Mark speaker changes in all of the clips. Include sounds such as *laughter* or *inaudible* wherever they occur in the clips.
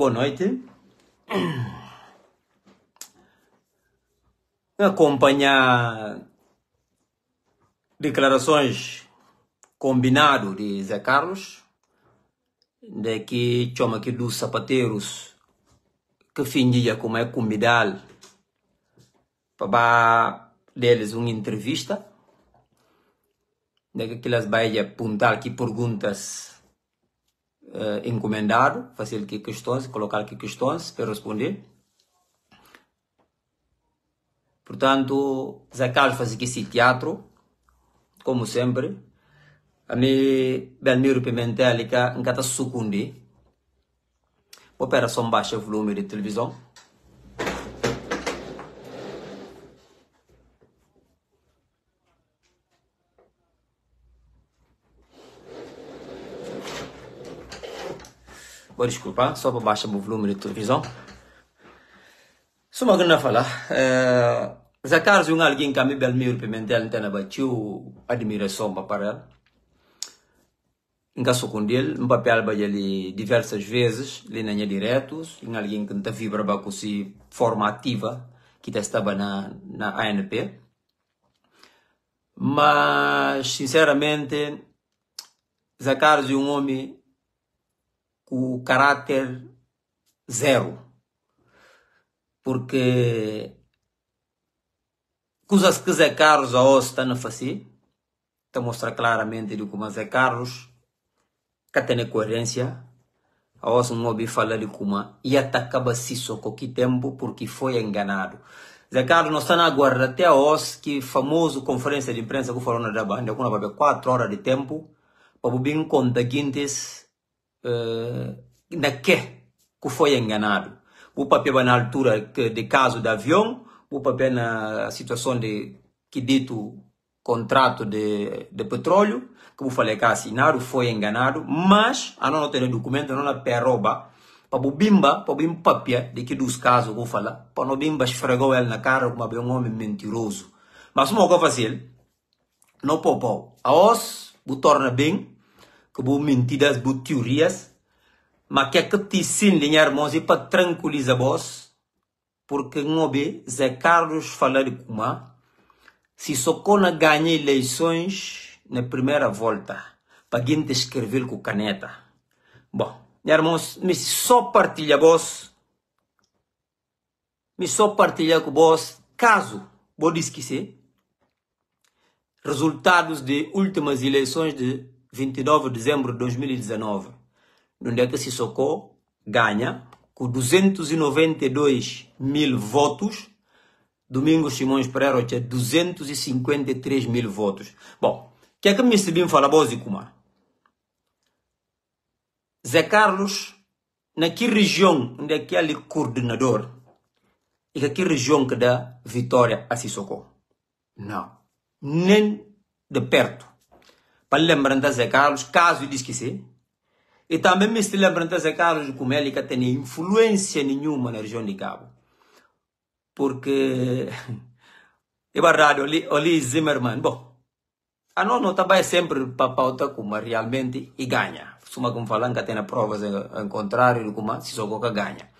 Speaker 1: Boa noite. Acompanhar declarações combinado de Zé Carlos, de que chama aqui dos sapateiros que fingia como é convidar para deles uma entrevista, de que aquelas vai apontar aqui perguntas uh, encomendado, fazer aqui questões, colocar aqui questões para responder. Portanto, Zé Carlos faz aqui esse teatro, como sempre. A mim, Belmiro Pimentel, em cada segundo, operação baixa volume de televisão. Vou desculpar, só para baixar o volume de televisão. Só uma grande fala. É, Carlos é um alguém que mim, Belmiro Pimentel, tem batiu admiração para. Em caso com ele, um papel para ele diversas vezes, ele não é direto, em alguém que está vibra com si forma ativa, que estava na, na ANP. Mas, sinceramente, Zé Carlos é um homem o caráter zero. Porque coisas que Zé Carlos a hoje está a fazer, está a mostrar claramente de como Zé Carlos que tem coerência. A hoje não ouvi falar de como e atacava se só qualquer tempo porque foi enganado. Zé Carlos não está na guarda até hoje que famoso conferência de imprensa que falou na banda, com uma quatro horas de tempo, para bem conta guintes na que que foi enganado. O papel na altura de caso de avião, o papel na situação de que dito contrato de, de petróleo, que eu falei que assinado, foi enganado, mas a não ter documento, não é rouba, para o bimba, para o bimba papel de que dos casos eu falo, para não bimba esfregou ele na cara como um homem mentiroso. Mas uma coisa fazer, não popou. A os, o torna bem, que bu mentiras, bu teorias, mas que sim linhar e para tranquilizar vós, porque não Zé Carlos falar de como se Socona ganha eleições na primeira volta, para quem escrever com caneta. Bom, irmãos, me só partilha vós, me só partilha com vós, caso vou esquecer, resultados de últimas eleições de 29 de dezembro de 2019, onde é que Sissoko ganha com 292 mil votos, Domingos Simões Pereira tinha 253 mil votos. Bom, o que é que me recebi falar bozi como? Zé Carlos, naquela região onde é que ele é coordenador, e que região que dá vitória a Sissoko? Não, nem de perto para lembrar de Zé Carlos, caso ele esquecer. E também me estou lembrando de Zé Carlos como ele que tem influência nenhuma na região de Cabo. Porque, é verdade, ali, ali Zimmermann, bom, a não não também sempre para pauta como realmente e ganha. Suma como falando que tem provas em contrário de como se só ganha.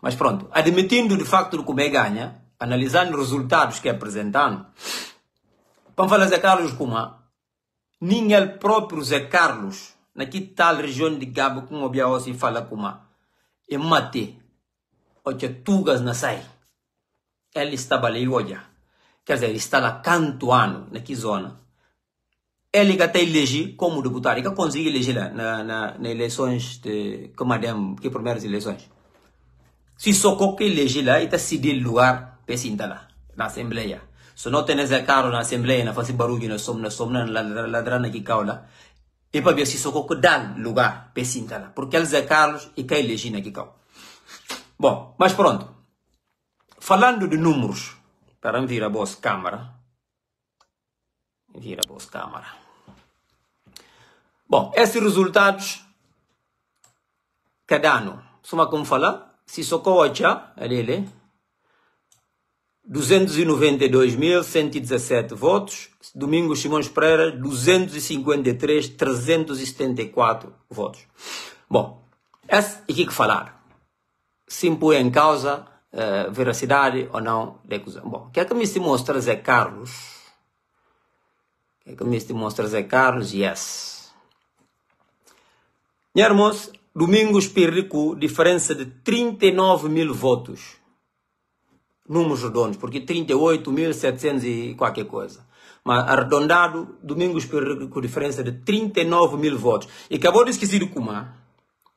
Speaker 1: Mas pronto, admitindo de facto como é ganha, analisando os resultados que é apresentando, para falar Zé Carlos como ele próprio Zé Carlos, naquela tal região de Gabo, com o Biaossi fala como e mate, o que tugas na sai. Ele estava ali. Quer dizer, ele está lá canto ano, naquela zona. Ele que até elegi como deputado, que conseguiu eleger lá na, na, na eleições de, que madame, que primeiras eleições. Se só qualquer eleger lá, ele está lugar para na Assembleia. So não tem esse carro na assembleia, na fazer barulho na somna, somna, ladrana que caula. E para ver se só que dá lugar para sinta lá. Porque eles é Carlos e quem elege na cau. Bom, mas pronto. Falando de números, para vir a vossa câmara. Vir a vossa câmara. Bom, esses resultados, cada ano, soma como falar, se socorro já, ele, 292.117 votos. Domingos Simões Pereira, 253.374 votos. Bom, esse é que falar. se impõe em causa uh, veracidade ou não da acusão. Bom, o que é que me se mostra Zé Carlos? O que é que me se mostra Zé Carlos? Yes. Minha irmãos, Domingos Pirrico, diferença de 39 mil votos. Números redondos, porque 38.700 e qualquer coisa. Mas arredondado, Domingos com diferença de 39 mil votos. E acabou de esquecer o Kumar.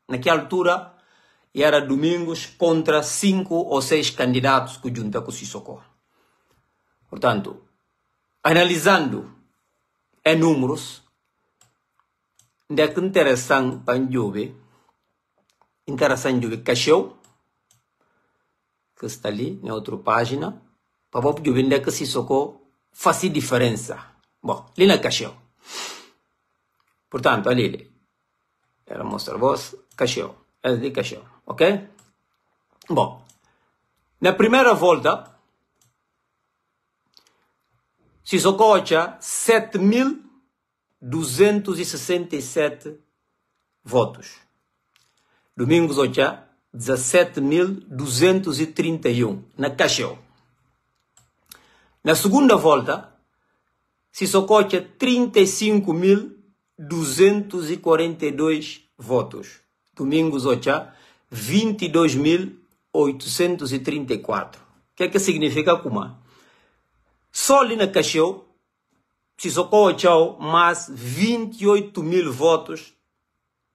Speaker 1: Naquela altura, era Domingos contra cinco ou seis candidatos que junta com Sissoko. Portanto, analisando em números, onde é que interessante para interessante de cacheu que na outra página. Para que vender que se socorro faz diferença bom ali na cacheu portanto ali ela mostra vos cacheu é ali cacheu ok? Bom na primeira volta se socorre 7.267 votos. Domingos Ocha, 17.231 na Cacheu. Na segunda volta, Sissococha, 35.242 votos. Domingos Ocha, 22.834. O que é que significa Kuma? Só ali na Cacheu, Sissococha, mais 28 mil votos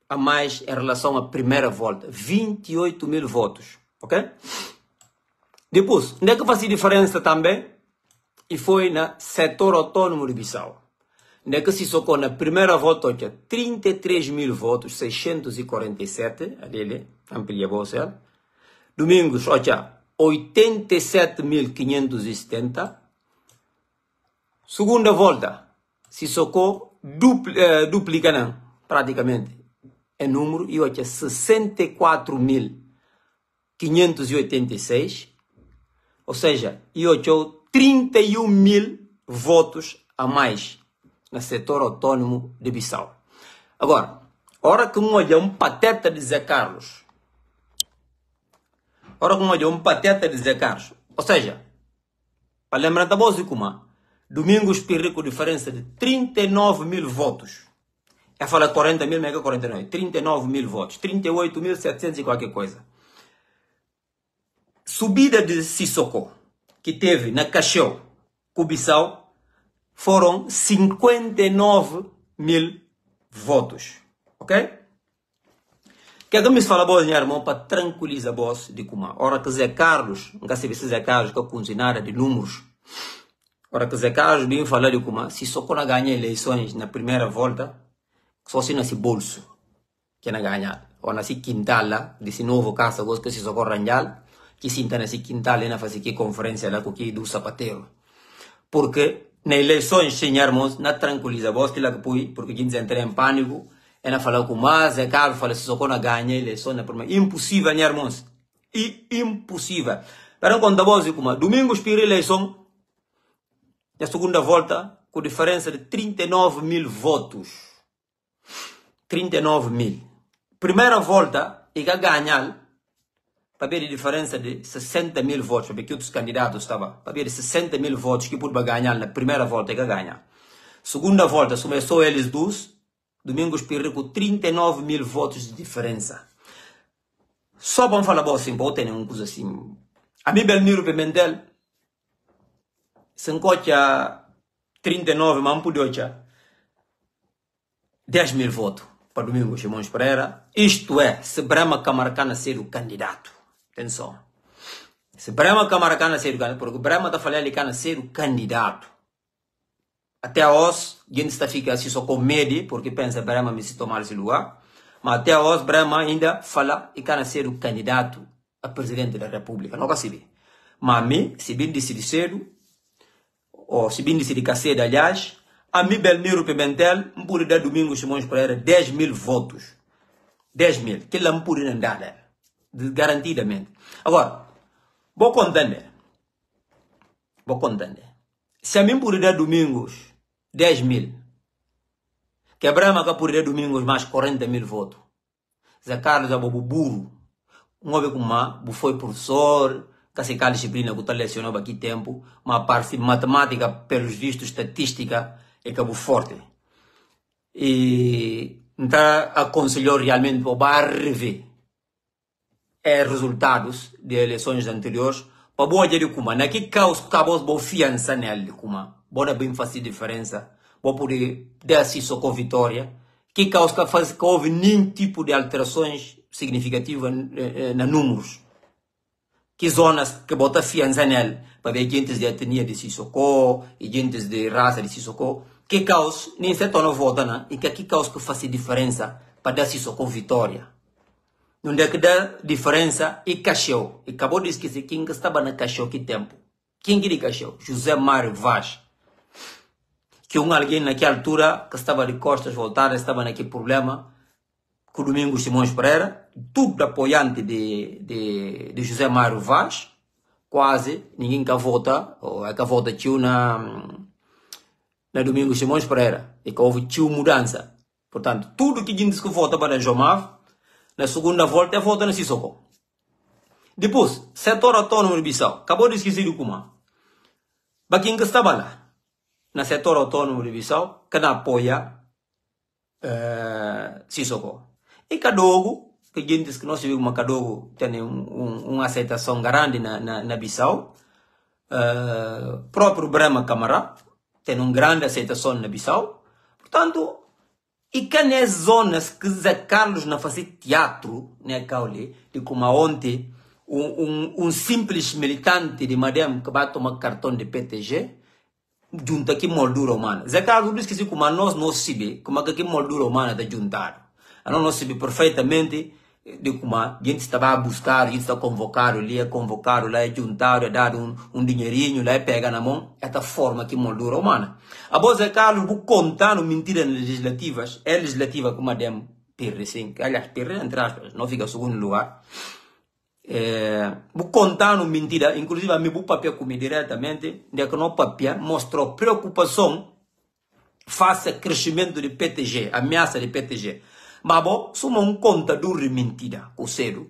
Speaker 1: a mais em relação à primeira volta. 28 mil votos. Ok? Depois, onde é que faz diferença também? E foi no setor autônomo de Bissau. Onde é que se socou na primeira volta, 33 mil votos, 647, ali, amplia você. Domingos, olha, 87.570. Segunda volta, se socou, dupl, eh, duplica, não, praticamente é número e hoje é 64.586, ou seja, e hoje 31 mil votos a mais no setor autônomo de Bissau. Agora, hora que olha um pateta de Zé Carlos, hora que olha um pateta de Zé Carlos, ou seja, para lembrar da Kuma, Domingos Pirrico, diferença de 39 mil votos é falar 40 mil, mega 49. 39 mil votos. 38 mil 700 e qualquer coisa. Subida de Sissoko, que teve na Cacheu, Cubiçal, foram 59 mil votos. Ok? Que é que me fala, boas, minha irmã, para tranquilizar voz de Kuma. Ora que Zé Carlos, nunca se Zé Carlos, que eu nada de números. Ora que Zé Carlos vem falar de se Sissoko não ganha eleições na primeira volta, só se nasi bolso. Que na ganha ou nasi quintala desse novo casa gosto que se socorranjal que sinta nasi quintala na que conferência lá com que do sapateiro porque na eleições senharmos na tranquiliza vos que lá que pui porque quem entra em pânico é na falar com mais é caro fala se socorro na ganha eleição na primeira impossível senharmos e impossível para quando vos como domingo espira eleição na segunda volta com diferença de 39 mil votos 39 mil. Primeira volta, e ganhar, para ver a diferença de 60 mil votos, porque outros candidatos estavam, para ver 60 mil votos que pude ganhar na primeira volta, e ganhar. Segunda volta, começou eles dois, Domingos Pirri com 39 mil votos de diferença. Só para falar assim, para ter uma coisa assim. A mim, Belmiro Pimentel, se encontra 39, mas não pude 10 mil votos para Domingos Simões Pereira. Isto é, se Brema Camaracana ser o candidato. Atenção. Se Brema Camaracana ser o candidato, porque está falando que ser o candidato. Até hoje, gente está ficando assim só com medo, porque pensa Brema me se tomar esse lugar. Mas até hoje, Brema ainda fala e quer ser o candidato a presidente da República. Não se vê. Mas a mim, se bem decidir cedo, ou se bem decidir cedo, aliás, a mim, Belmiro Pimentel, me pode dar domingo Simões Pereira 10 mil votos. 10 mil. Que ele me pode dar, né? garantidamente. Agora, vou contender. Vou contender. Se a mim pode dar domingos 10 mil, que Abraham pode dar domingos mais 40 mil votos. Zé Carlos é bobo burro. um homem como má, foi professor, que cada disciplina que está lecionando aqui tempo, mas a parte matemática, pelos vistos, estatística, é que é forte. E então aconselhou realmente para rever é, resultados de eleições anteriores. Para boa de como na que caos acabou boa fiança nele como bora bem fazer diferença. Boa poder dar só com vitória que caos que faz que houve nenhum tipo de alterações significativas eh, na números. Que zonas que bota fiança nele para ver gente de etnia de Sissoko e gente de raça de Sissoko que caos nem se torna vota né? e que que caos que faz diferença para dar Sissoko vitória onde é que dá diferença e cacheu. E acabou de esquecer quem que estava na cacheu que tempo. Quem que cacheu? José Mário Vaz. Que um alguém naquela altura que estava de costas voltadas, estava naquele problema com Domingos Simões Pereira, tudo apoiante de, de, de José Mário Vaz, quase ninguém que vota, ou é que vota tio na, na Domingos Simões Pereira, e que houve tio mudança. Portanto, tudo que diz que vota para Jomav, na segunda volta é volta na Sissoko. Depois, setor autônomo de Bissau. Acabou de esquecer o Kuma. Baquim que estava lá, na setor autônomo de Bissau, que não apoia uh, Sissoko. E Kadogo, que a gente diz que nós vimos uma Kadogo tem um, um, uma aceitação grande na, na, na Bissau. Uh, próprio Brahma Camara tem uma grande aceitação na Bissau. Portanto, e que nas zonas que Zé Carlos não fazia teatro, né, Caule, de como ontem, um, um, um, simples militante de Madem que vai tomar cartão de PTG, junta aqui moldura humana. Zé Carlos disse que como nós não sabemos como é que moldura humana está juntado. Nós não sabemos perfeitamente de como a gente estava a buscar, a gente está convocado ali, é convocado lá, é juntado, é dado um, um dinheirinho, lá é pega na mão, esta forma que moldura humana. A Boa Carlos, vou contar mentiras legislativas, é legislativa como a dem Pirre, sim, aliás, Pirre, entre aspas, não fica segundo lugar. É, vou contar mentira, inclusive a mim vou papel comigo diretamente, de que não papel mostrou preocupação face ao crescimento do PTG, ameaça de PTG. Mas bom, suma um contador de mentira, o cedo.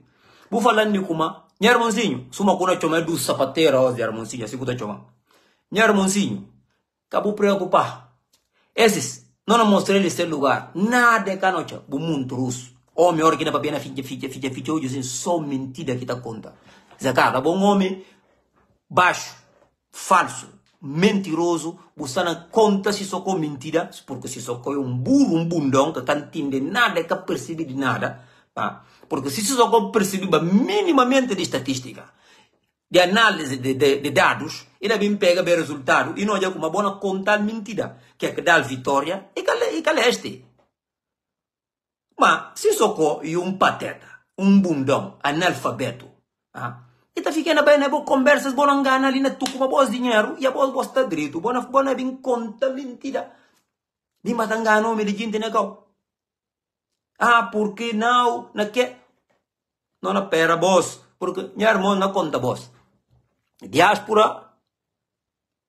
Speaker 1: Vou falar de como, Nyarmonzinho, suma kuna choma do sapateiro aos Nyarmonzinho, assim que choma. Nyarmonzinho, acabou preocupar. Esses, não mostrei esse lugar, nada canocha, o mundo russo. Homem, hora que na papia na ficha, ficha, ficha, ficha, hoje assim, só mentira que tá conta. Zacara, bom homem, baixo, falso, mentiroso, buscando conta só com mentira, porque se só é um burro, um bundão, que não entende nada, que percebe de nada, tá? porque se só com perceber minimamente de estatística, de análise de, de, de dados, ele vem pega bem resultado, e não é uma boa conta mentira, que é que dá vitória, e que é este. Mas se só com um pateta, um bundão, analfabeto, e tá ficando bem, né? Conversas, boa engana ali na tu com boas dinheiro e a boa gosta direito. Boa boa vem conta mentira. Di matangano me de gente né, Ah, porque não? Na que? Não na pera, boss. Porque minha irmã não conta, boss. Diáspora,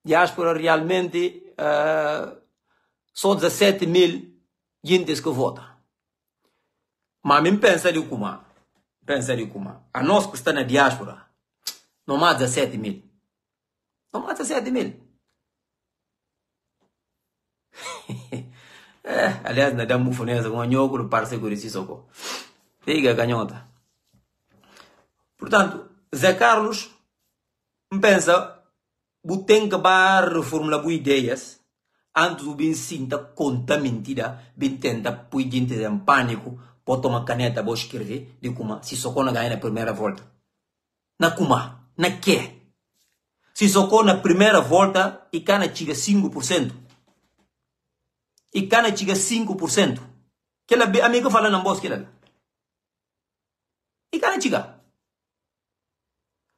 Speaker 1: diáspora realmente uh, só 17 mil gentes que votam. Mas mim pensa de como? Pensa de como? A nós que está na diáspora, não mais 17 mil. Não mais 17 mil. é, *laughs* aliás, nada é mufunesa, com a nhoco, parceiro, com esse soco. Fica canhota. Portanto, Zé Carlos, pensa, tem que bar reformular boas ideias, antes do bem sinta conta mentira, bem tenta pôr gente em pânico, pode tomar caneta, vou escrever, de como se socou na ganha na primeira volta. Na kuma na que? Se socou na primeira volta e cana chega 5%. E cana chega 5%. Que ela amigo fala na voz que ela. E cana chega.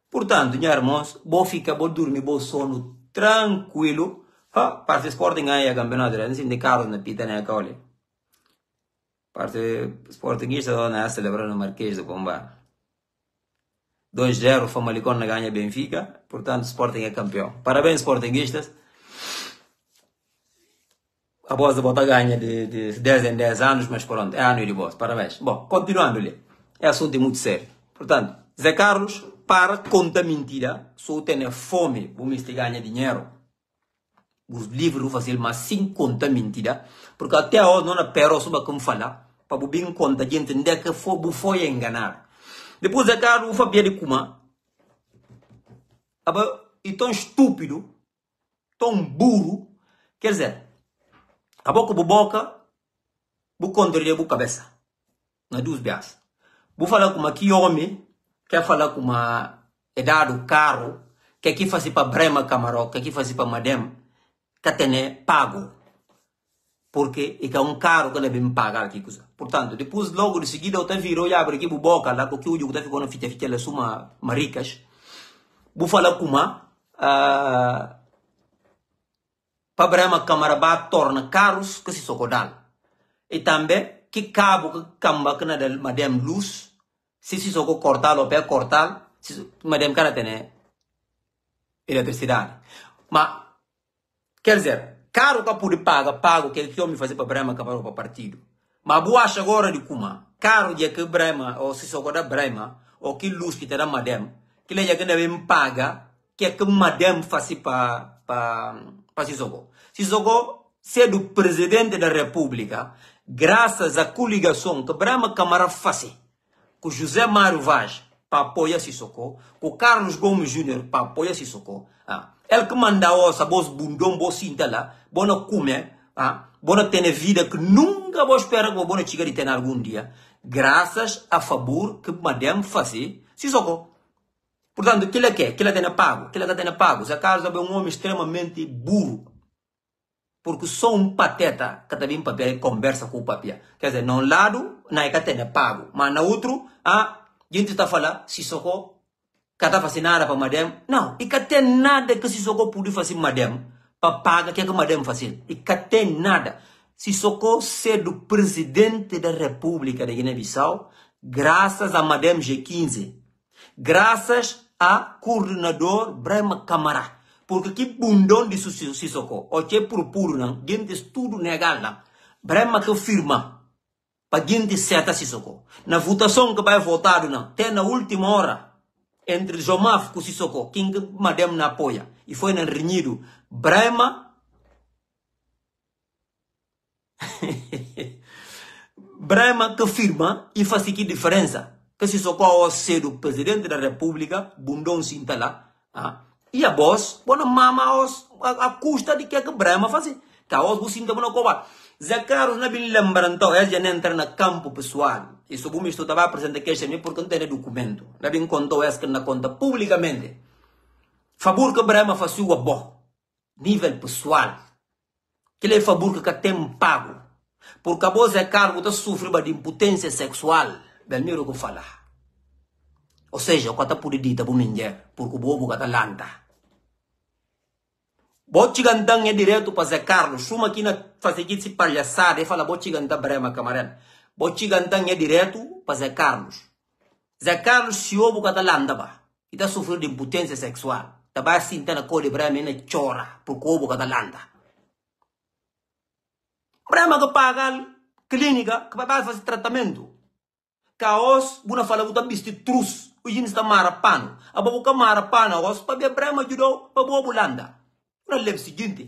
Speaker 1: Portanto, minha irmãos, vou ficar, vou dormir, vou sono tranquilo. Ha, parte Sporting ganha campeonato, não se indicaram na pita na caule. Parte Sportingista não é celebrando o Marquês do Pombar. 2-0, Famalicão ganha Benfica, portanto Sporting é campeão. Parabéns, Sportingistas. A da bota ganha de, de 10 em 10 anos, mas pronto, é ano de voz, parabéns. Bom, continuando ali, é assunto muito sério. Portanto, Zé Carlos, para conta mentira, só tem fome, o me ganha dinheiro. Os livros fazem mas sem conta mentira, porque até hoje não é pero sobre como falar, para bem conta gente onde é que foi, foi enganar. Depois Zé Carlos, o Fabio de Kuma, e tão estúpido, tão burro, quer dizer, a boca boca, bu controle bu cabeça, na duas bias. Bu falar com aqui homem, quer falar com uma idade caro, que aqui faz para Brema Camarão, que aqui faz para Madem, que tem pago. Porque é um caro que deve pagar aqui coisa. Portanto, depois logo de seguida eu te virou e abre aqui bu boca lá, que o que tá ficando fita fita lá suma maricas. Bu falar com uma uh, para Brema Camarabá torna caros que se socodal. E também que cabo que camba que na Madem luz se si soco cortar ou pé cortar, madem cara tem eletricidade. Mas, quer dizer, caro que pode pagar, pago que eu me fazer para Brema para o partido. Mas boa acha agora de kuma, caro de que Brema, ou se soco da Brema, ou que luz que terá madem, que ele já que deve paga, que é que madem faz para para Sissoko. Sissoko, ser do presidente da república, graças à coligação que Brema Câmara faz, com José Mário Vaz para apoiar Sissoko, com Carlos Gomes Júnior para apoiar Sissoko, ah, ele que manda ossa, vos bundão, vos cinta lá, bona come, ah, bona ter vida que nunca vou esperar que bona chegar de ter algum dia, graças a favor que Madame faz Sissoko. Portanto, aquilo é que? É, aquilo é que pago, aquilo é que tem pago. Se acaso é um homem extremamente burro, porque só um pateta que também papel conversa com o papel. Quer dizer, num lado, não é que pago, mas no outro, a gente está falando, se socorro, que está fazendo nada para madame. Não, e que tem nada que se socorro pode fazer madame, para pagar que é que madame faz. E que tem nada. Se socorro ser do presidente da República da Guiné-Bissau, graças a madame G15, graças a coordenador Brema Camará porque que bundon di Sissoko, o che purpuro não, gente tudo legal não. Brema que firma, para gente seta Sissoko. Na votação que vai votar não, até na última hora, entre Jomaf e Sissoko, quem que madem na apoia, e foi renhido, Brema, *laughs* Brema que firma e faz que diferença. Que Sissoko ao ser o presidente da república, bundon sinta lá, ah, e a boss, bona mama os, a, a custa de que é que Brahma. Que a os também não cobar. Zé Carlos não me lembram então, ele já entra no campo pessoal. Se o ministro estava apresentando queixa porque não tem documento. Não me contou essa que na conta publicamente. Favor que Brahma faz o bom. Nível pessoal. Que ele é favor que tem pago. Porque a Zé Carlos está sofrendo de impotência sexual. Bem, miro o que falar. Ou seja, o kata pudi dita bu minjer, porque o bobo kata lanta. Bote gandang é direto para Zé Carlos, suma aqui na fazer se palhaçada e fala bote gandang brema camarada. Bote gandang é direto para Zé Carlos. Zé Carlos se ouve kata lanta ba. E está sofrendo de impotência sexual. Tá vai assim, tá na cor de brema e chora, porque o kata lanta. Brema que paga clínica, que vai fazer tratamento. Caos, buna fala, buta bisti trus ujin sta marapano ababu ka marapano os pa be brema judo pa bo bulanda. Na lepsi ginti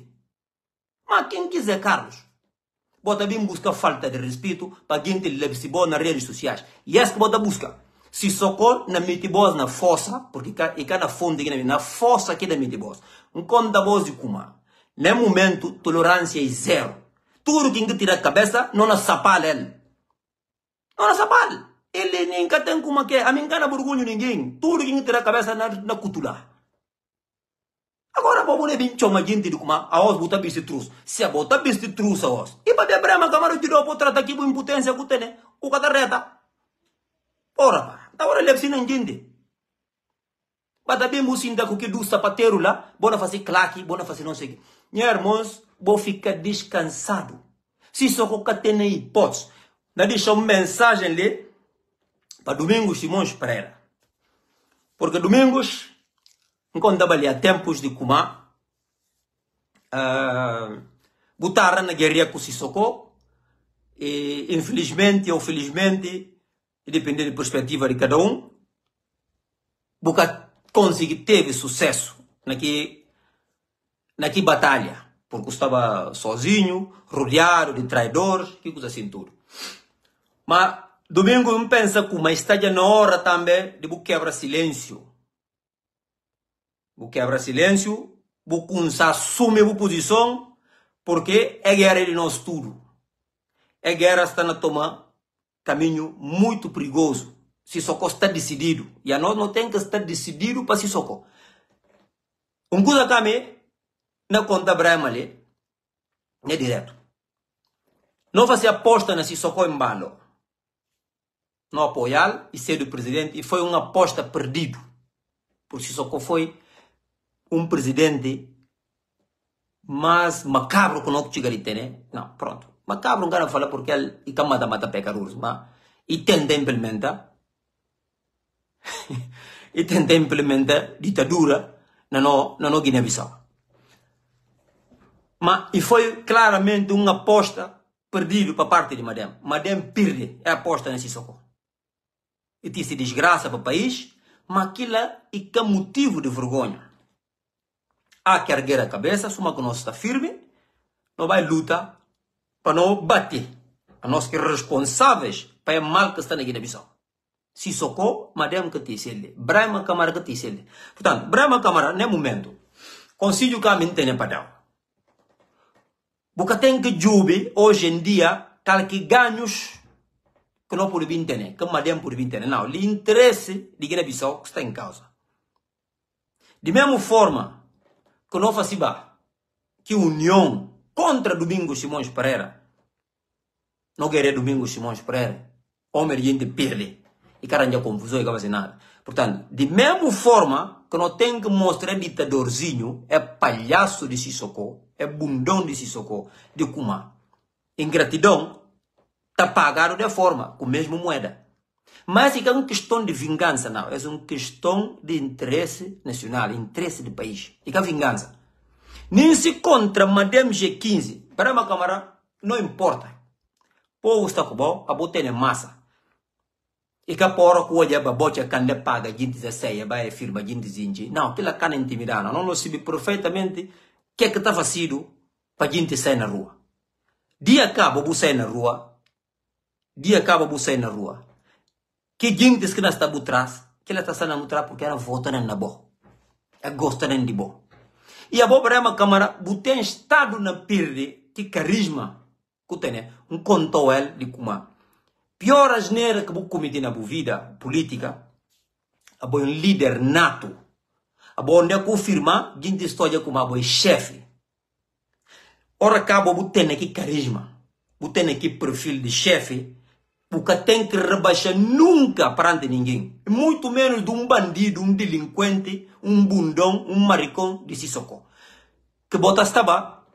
Speaker 1: ma quem quiser Carlos. Bota bem busca falta de respeito para gente lepsi bo na redes sociais. E essa que bota busca se socor na mitibos na força porque e cada fonte na na força que da mitibos um conta voz de kuma. No momento tolerância é zero. Tudo que tira a cabeça não na sapal. Ele não na sapal ele nem tem como que a mim cana burgunho ninguém tudo que terá cabeça na, na cutula agora vamos ne bin choma gente de kuma a os buta bisi trus. Se a bota bisi trus a os. E para brama camaro de do trata aqui impotência que tem o cada reta. Ora pa lepsi não gente Bada bem musinda que do sapateiro lá, bona fazer claque, bona fazer não sei Minha irmãos, vou ficar descansado. Se só que tem hipótese, na deixa uma mensagem ali, para Domingos Simões Pereira. Porque Domingos, enquanto ali tempos de Kumá, uh, botaram na guerra com Sissoko, e infelizmente ou felizmente, depende da perspectiva de cada um, Boca consegui teve sucesso naquele, naquela batalha, porque estava sozinho, rodeado de traidores, que coisa assim tudo. Mas domingo eu penso que uma está na hora também de quebrar silêncio. Quebra silêncio, você assume a posição, porque é guerra de nós tudo. É guerra está na toma caminho muito perigoso. Sissoko está decidido. E a nós não tem que estar decidido para Sissoko. Um coisa que na conta Brahma ali, é direto. Não fazer aposta na Sissoko em balo. Não apoiar e ser o presidente. E foi uma aposta perdido. Por Sissoko foi um presidente mais macabro que não que né? Não, pronto. Macabro não quero falar porque ele e mata mata pecados, mas e tenta implementar e *laughs* tenta implementar ditadura na no, na no Guiné-Bissau. Mas e foi claramente uma aposta perdida para parte de Madem. Madem perde a aposta nesse socorro. E disse desgraça para o país, mas aquilo é motivo de vergonha. Há que erguer a cabeça, suma que nós está firme, não vai lutar para não bater. A nós que responsáveis para o mal que está na Guiné-Bissau. Sissoko, madem que te sele. Brahma Câmara que te sele. Portanto, Brahma Câmara, nesse momento, consigo que a mim tenha padrão. Porque tem que jube, hoje em dia, tal que ganhos que não por vir ter, que madem por vir ter. Não, o interesse de Guiné-Bissau que está em causa. De mesma forma que não faz que união contra Domingos Simões Pereira, não querer Domingos Simões Pereira, homem de gente perde e caranja confusão e acaba nada. Portanto, de mesma forma que não tem que mostrar ditadorzinho, é palhaço de Sissoko, é bundão de Sissoko, de Kuma. Ingratidão, está pagado de forma, com a mesma moeda. Mas é uma questão de vingança, não. É uma questão de interesse nacional, interesse do país. E que a vingança. Nem se contra Madame G15, para uma câmara, não importa. O povo está com bom, a botar em massa. E que poro ko waje ba bocha kan le paga jinti za sei ba e firma jinti zinji. Não, aquilo cana intimidano. Não lo sabe perfeitamente que é que está facido para gente sair na rua. Dia acaba bu sair na rua. Dia acaba bu sair na rua. Que gente que está por trás, que ela está saindo por trás porque ela vota na bo. É gosta de bo. E a boa brema câmara, bu tem estado na perde que carisma que tem, um controle de como Pior asneira que vou cometer na vida política, a um líder nato. A onde confirma, gente história como a boi chefe. Ora acaba vou ter aqui carisma, vou ter aqui perfil de chefe, porque tem que rebaixar nunca perante ninguém. Muito menos de um bandido, um delinquente, um bundão, um maricão de Sissoko. Que bota estava,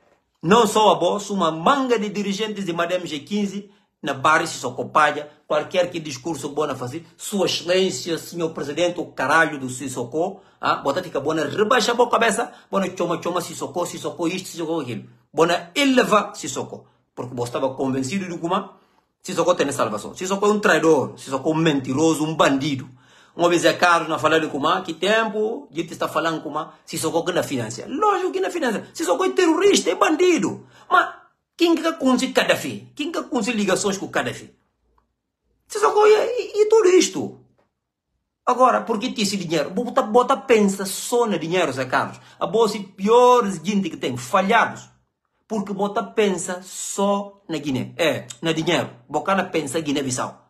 Speaker 1: não só a voz, uma manga de dirigentes de Madame G15, na Barra se Socopalha, qualquer que discurso bom a fazer, Sua Excelência, Senhor Presidente, o caralho do Sissoko, ah, bota fica bona, rebaixa a cabeça, bona choma choma Sissoko, Sissoko isto, Sissoko aquilo, bona eleva Sissoko, porque você estava convencido de como Sissoko tem salvação. Sissoko é um traidor, Sissoko é um mentiroso, um bandido. Uma vez é caro na falar de como que tempo, gente está falando como Sissoko que na financia. Lógico que na financia, Sissoko é terrorista, é bandido, mas quem que conhece Gaddafi? Quem que conhece ligações com Gaddafi? Só e, e tudo isto. Agora, por que esse dinheiro? Bota, bota pensa só no dinheiro, Zé Carlos. A bolsa piores gente que tem, falhados. Porque bota pensa só na Guiné. É, na dinheiro. Bocana pensa Guiné-Bissau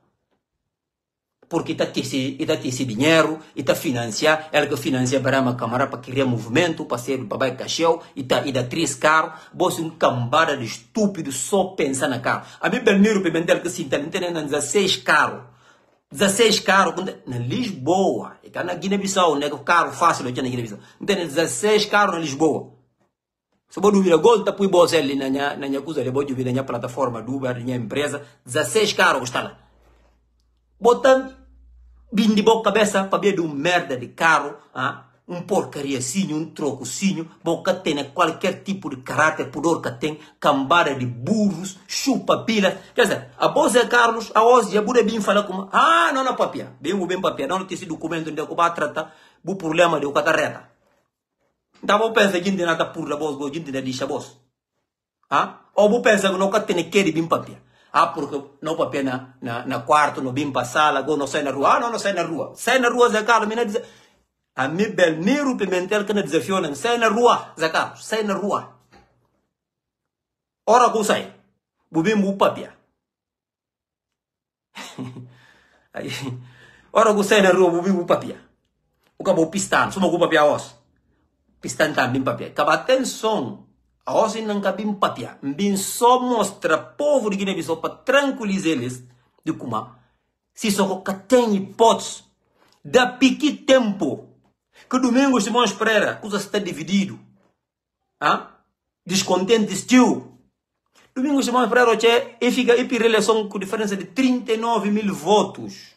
Speaker 1: porque está esse, está esse dinheiro, e está financiar, ela que financia para uma câmara para criar movimento, para ser papai cacheu, e está e três carros, você um cambada de estúpido só pensa na carro. A mim, Belmiro Pimentel, que se entende, 16 carros. 16 carros, na Lisboa, e cá na Guiné-Bissau, né, o carro fácil aqui na Guiné-Bissau. Entende? 16 carros na Lisboa. Se você duvida, gol por você ali na minha, na coisa, depois de na minha plataforma na minha empresa, 16 carros está lá. Botando bindi boca cabeça para ver de um merda de carro, ah, um porcariazinho, um trococinho, boca tem qualquer tipo de caráter, pudor que tem, cambada de burros, chupa pila. Quer dizer, a José Carlos, a hoje, já bude bem falar como, ah, não, não, papia, bem, bem, papia, não tem esse documento onde eu vou tratar o problema de o catarreta. Então, vou pensar que não está por la voz, vou gente de lixa voz. Ah? Ou vou pensar que não tem que bem papia. Ah, porque não papia na, na, na quarto, no bem para sala, não sai na rua. Ah, não, não sai na rua. Sai na rua, Zé Carlos, me diz a mi bel miru pimentel kana desafio nan sai na rua zaka sai na rua ora ko sai bubi mu papia *laughs* ora ko sai na rua bubi mu papia o cabo pistan suma ko papia os pistan também papia caba atenção a os não cabim papia mbin só mostra povo de Guiné-Bissau para tranquilizar eles de como se só que tem hipótese da pique tempo que domingo Simões Pereira acusa está dividido. Ah? Descontente estilo. Domingo Simões Pereira e fica e reeleição com diferença de 39 mil votos.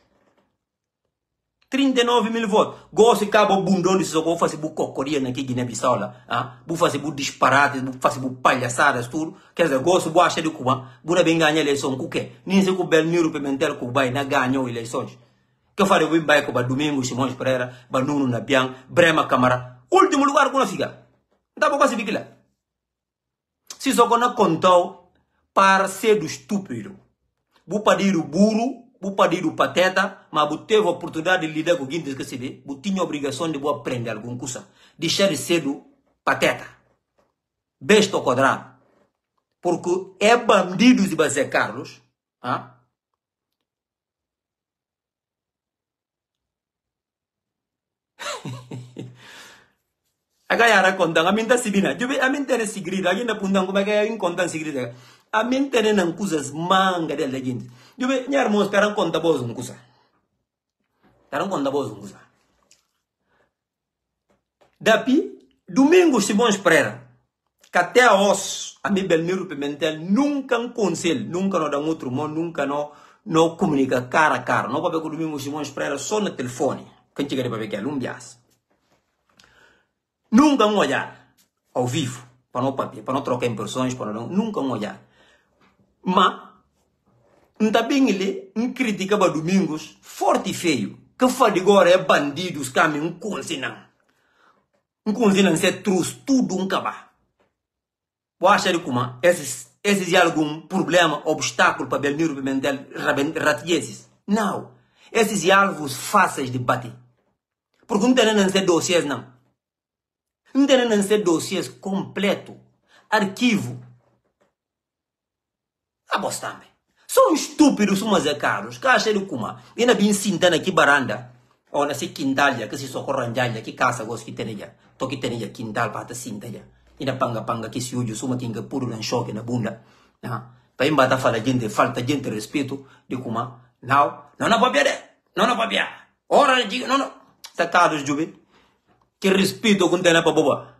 Speaker 1: 39 mil votos. Gosto de cabo bundão de socorro, fazer bu cocoria aqui Guiné-Bissau lá. Ah? Bu bu disparate, bu fazer bu palhaçadas, tudo. Quer dizer, gosto bu acha de Cuba, bu não bem ganhar eleição o quê? Nem se o Belmiro Pimentel Cuba não ganhou eleições que fare wim bay ko ba domingo simões pereira ba nuno na biang brema camara último lugar kuna fica tá bom quase bigila se só na contou para ser do estúpido bu padiru buru bu padiru pateta mas bu teve a oportunidade de lidar com quem vê bu tinha obrigação de bu aprender alguma coisa deixar de ser do pateta. Besta quadrado. Porque é bandido de Bazé Carlos ah? aga yara kontan amin ta sibina jobe amin tene sigrida agina pundan kuma ga yin kontan sigrida amin tene nan kuzas manga de legend jobe nyar mo speran konta boz kusa. Taran konta boz kusa. Dapi domingo simões pereira que até a os a mi belmiro pimentel nunca um conselho nunca no dá outro mundo nunca no no comunica cara a cara não ver com domingo simões pereira só no telefone quem chega para ver que é um bias Nunca um olhar ao vivo, para não papel, para não trocar impressões, para não, nunca um olhar. Mas, também ele um criticava domingos forte e feio, que faz agora é que um consinam. Um consinam se trouxe tudo um cabá. Vou achar que esses, esses algum problema, obstáculo para Belmiro Pimentel ratieses. Não. Esses alvos fáceis de bater. Porque não tem ser dossiês, não. Não tem ser dossiês completo. Arquivo. Abostame. São estúpidos, mas é caros. Acha de kuma. E na bem sintana aqui baranda. Ou na se quintalha, que se socorranjalha, que caça gosto que já. To que tem já quintal para sinta já. E na panga panga que se ujo, suma que puro na choque na bunda. Ah. Para embata fala gente, falta gente respeito de kuma. Não, não na de. Não na papia. Ora, não, não. Tá caro, jube que respeito com tem na boba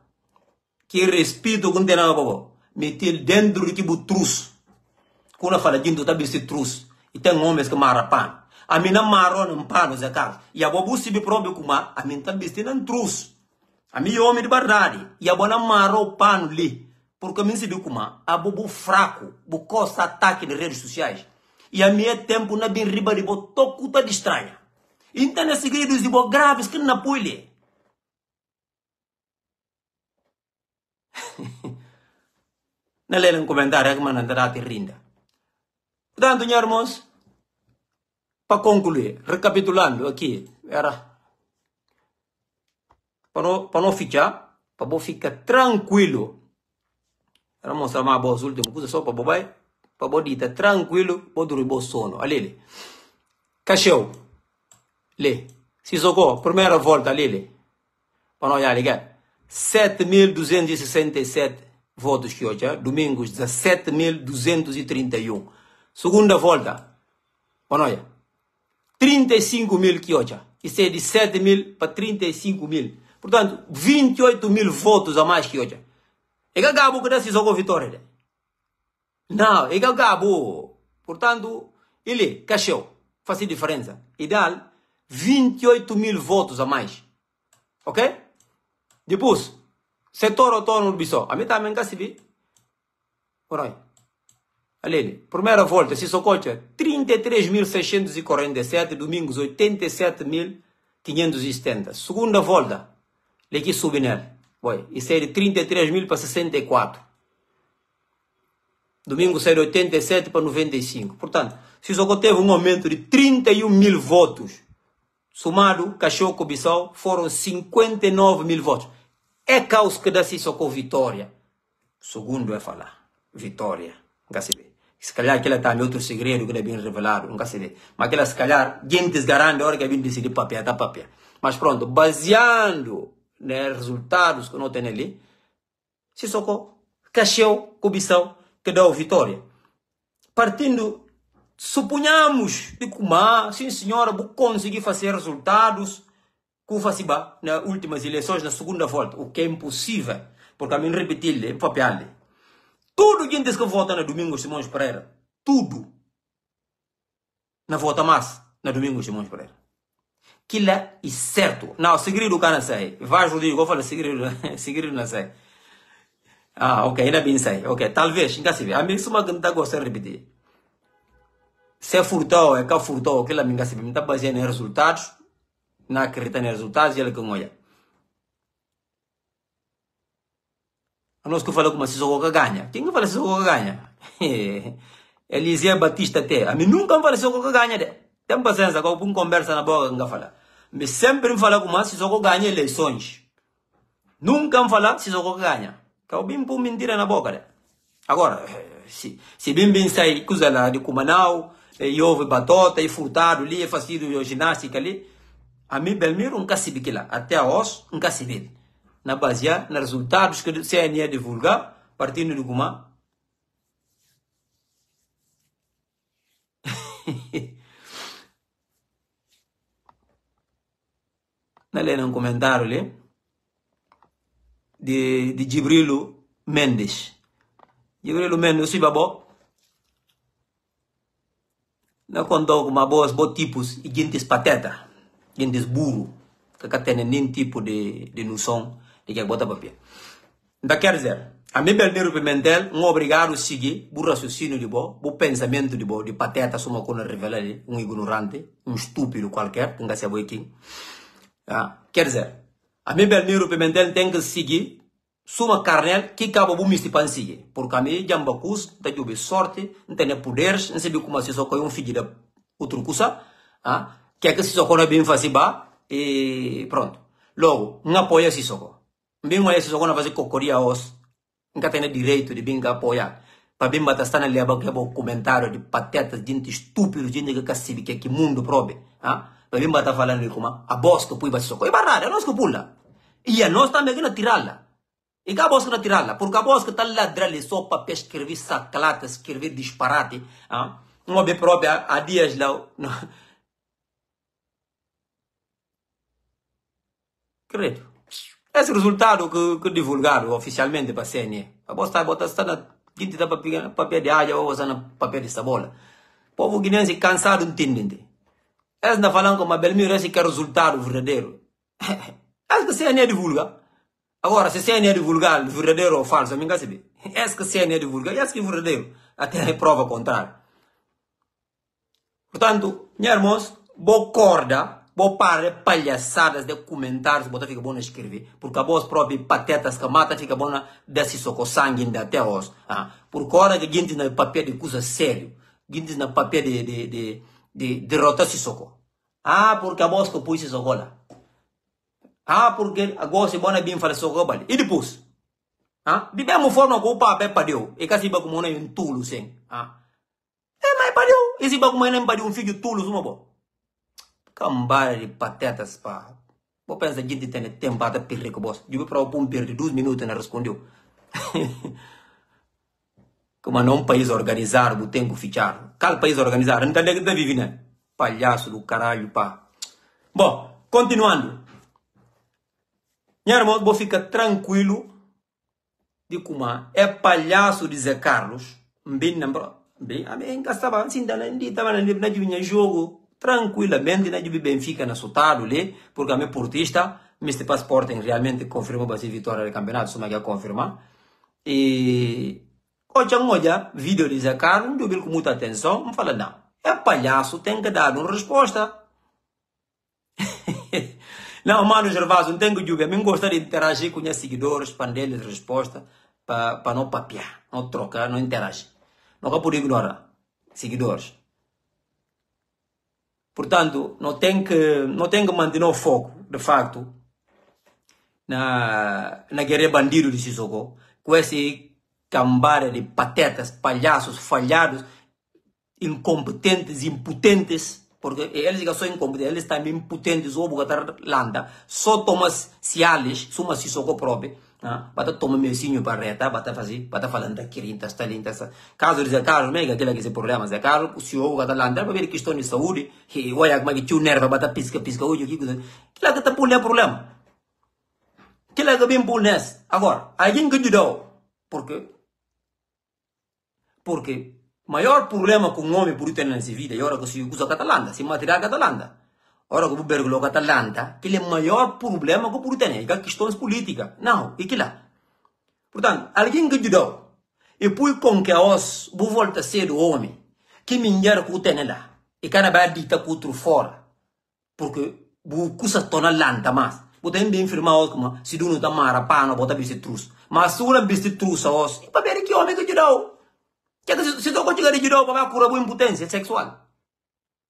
Speaker 1: que respeito com tem na boba meter dentro de que bu quando fala gente tá bem trus e tem homens que marapan a mim não marou não pano Zé Carlos e a bobu se be próprio kuma a mim tá bem não trus. A mim homem de verdade e a bona marou pano li porque se be kuma a bobu fraco bu costa ataque nas redes sociais e a minha tempo na bem riba de bo tocuta de estranha então é segredos de bo graves que não apoia na leen comentário que mandará te rinda. Portanto, irmãos, para concluir, recapitulando aqui, era. Para não, para não ficar, para não ficar tranquilo. Era mostrar mais boas últimas coisas só para bobai, para bom dita tranquilo, para dormir bom sono. Ali, cacheu, lê, se socorro, primeira volta ali, para não olhar ligado. 7.267 votos que hoje, domingos 17.231. Segunda volta, olha, 35 mil hoje, isso é de 7 mil para 35 mil. Portanto, 28 mil votos a mais que. É que acabou que decisão com vitória. Não, é que acabou. Portanto, ele, cacheu, faz diferença. Ideal, 28 mil votos a mais. Ok? Depois, setor autônomo Bissau. A mim também saber. Por aí. Ali, primeira volta, se sococha 33.647, domingos 87.570. Segunda volta, aqui subindo. Né? Isso é de 33 mil para 64. Domingo saiu de 87 para 95. Portanto, Sissoko teve um aumento de 31 mil votos. Somado, Cachoco Bissau, foram 59 mil votos. É caos que dá Sissoko vitória. Segundo é falar. Vitória. Nunca se. Se calhar aquela também outro segredo que é bem revelado. Nunca se vê. Mas aquela se calhar, gente garante a hora que é bem decidir papel, tá. Mas pronto, baseando né, resultados que não tem ali, Sissoko cacheu Bissau que deu vitória. Partindo, suponhamos de como, sim senhora, conseguir fazer resultados com Faciba nas últimas eleições, na segunda volta, o que é impossível, porque a mim repetir em papel. Tudo gente que vota na Domingos Simões Pereira, tudo, na vota mais na Domingos Simões Pereira. Aquilo é certo. Não, segredo o cara sai. Vai ajudar, eu falo segredo, *laughs* segredo não sei. Ah, ok, ainda bem sei. Ok, talvez, nunca se vê. A mim isso uma grande gosta de repetir. Se é furtou, é que furtou, aquilo a mim se. Me está baseando em resultados, não acredita em resultados e ele que olha. Nós que fala como se ganha. Quem que fala se ganha? *laughs* Eliseu Batista até. A mim nunca fala Sococa ganha. Tem paciência, com um conversa na boca que fala. Mas sempre me fala como se ganha eleições. Nunca me fala se ganha. Que o bim pôr mentira na boca, né? Agora, se, se bim bim sai coisa lá de Cumanau, e houve batota, e furtado ali, e fazido ginástica ali, a mim, Belmiro, nunca se lá. Até a os, nunca se vi. Na basear nos resultados que o CNE divulgar, partindo do Cumã. *laughs* Na lei um comentário ali de, de Gibrilo Mendes. Gibrilo Mendes, si babo. Na contou com uma boas bo tipos e gentes pateta, gentes burro, que tem nenhum tipo de, de noção de que bota papel. Da quer dizer, a mim Belmiro Pimentel, um obrigado a seguir o raciocínio de bo, o pensamento de bo, de pateta, suma quando revela ali, um ignorante, um estúpido qualquer, que não se aqui. Ah, quer dizer, a mim Belmiro Pimentel tem que seguir suma carnel que acaba bu misti pan sige porque a mim jamba kus da jobe sorte não tem poderes não sabe como se só um filho da outro coisa ah que é que se só bem ba e pronto logo não apoia se só bem se só quando fazer cocoria os tem direito de bem apoiar para bem leva que é comentário de patetas gente estúpido gente que sabe que que mundo probe ah para bem bater falando de como a bosca pui só é barrada é nós que pula e a nós também que não tirá-la e cá a na tirá-la, porque a bosta está ladrando só para escrever saclata, escrever disparate. Ah? Uma vez própria, há dias lá. Credo. Esse resultado que, que divulgaram oficialmente para a CNE. A bosta está na tinta da papel de água ou na papel de sabola. O povo guinense cansado de entender. Eles não falam como a Belmiro, esse que é o resultado verdadeiro. *laughs* Esse que a CNE divulga. Agora, se CNE é divulgar verdadeiro ou falso, me sabe. É que CNE é divulgar, é que é verdadeiro. Até a prova contrária. Portanto, minha irmãos, boa corda, boa para palhaçadas de comentários, botar fica bom a escrever. Porque a voz própria patetas que mata fica bom desse soco sangue ainda até hoje. Ah, por hora que gente na papel de coisa sério, gente na papel de, de, de, de derrotar se soco. Ah, porque a voz que pôs se soco lá. Ah, porque agora se bona bem fala só bali. E depois? Ah, de mesmo forma que o papo é padeu. E que se ba como um tulo sem. Ah. É mais padeu. E se ba como não padeu um filho tulo uma bo. Cambara de patetas pá. Vou pensar que tem com boss. Eu para o pum perder dois minutos e respondeu. *laughs* Como não um país organizado, tem que fichar. Qual país organizado? Não está vivendo, né? Palhaço do caralho, pá. Bom, continuando. Minha irmã, vou ficar tranquilo de como é palhaço de Zé Carlos. Bem, lembra? Bem, a mim estava assim, estava na minha jogo tranquilamente, na de Benfica, na sotado ali, porque a minha portista, Mr. Passporting realmente confirmou a vitória do campeonato, só que confirmar. E hoje olha vídeo de Zé Carlos, eu vi com muita atenção, me fala, não, é palhaço, tem que dar uma resposta. *laughs* não, mano Gervásio, não tem que ver, eu gosto de interagir com os seguidores, para dar resposta, para não papiar, não trocar, não interagir. Não por ignorar seguidores. Portanto, não tem que, não tem que manter o foco, de facto, na, na guerra bandido de Sissoko, com esse cambara de patetas, palhaços, falhados, incompetentes, impotentes, porque eles que são incompetentes, eles também impotentes, ou botar landa, só Thomas Cialis, suma Sissoko próprio, bata toma mesinho para reta, bata fazer, bata falando da quirinta, está linda, caso de Zé Carlos, mega aquele que esse problema, Zé Carlos, o senhor bata lá, para ver questão de saúde, e olha como é que tio nerva, bata pisca, pisca, hoje, coisa, que lá que tá por problema. Que lá que bem por nesse. Agora, alguém que ajudou, porque, porque, maior problema com um homem por ter nessa vida, é hora que se usa catalanda, se material catalanda. Ora que o berglo Atalanta, que é o maior problema que o tem, é questões políticas. Não, e que lá. Portanto, alguém que ajudou, e depois com que os, vou volta a ser o homem, que engana que o tem lá, e que vai dita com outro fora, porque o custa tona lanta mais. Vou ter bem firmar os como, se tu não está mara, pá, não bota bicho trus. Mas se não bicho trus, os, e para ver que homem que ajudou. Que se tu conseguir ajudar, para curar a impotência sexual.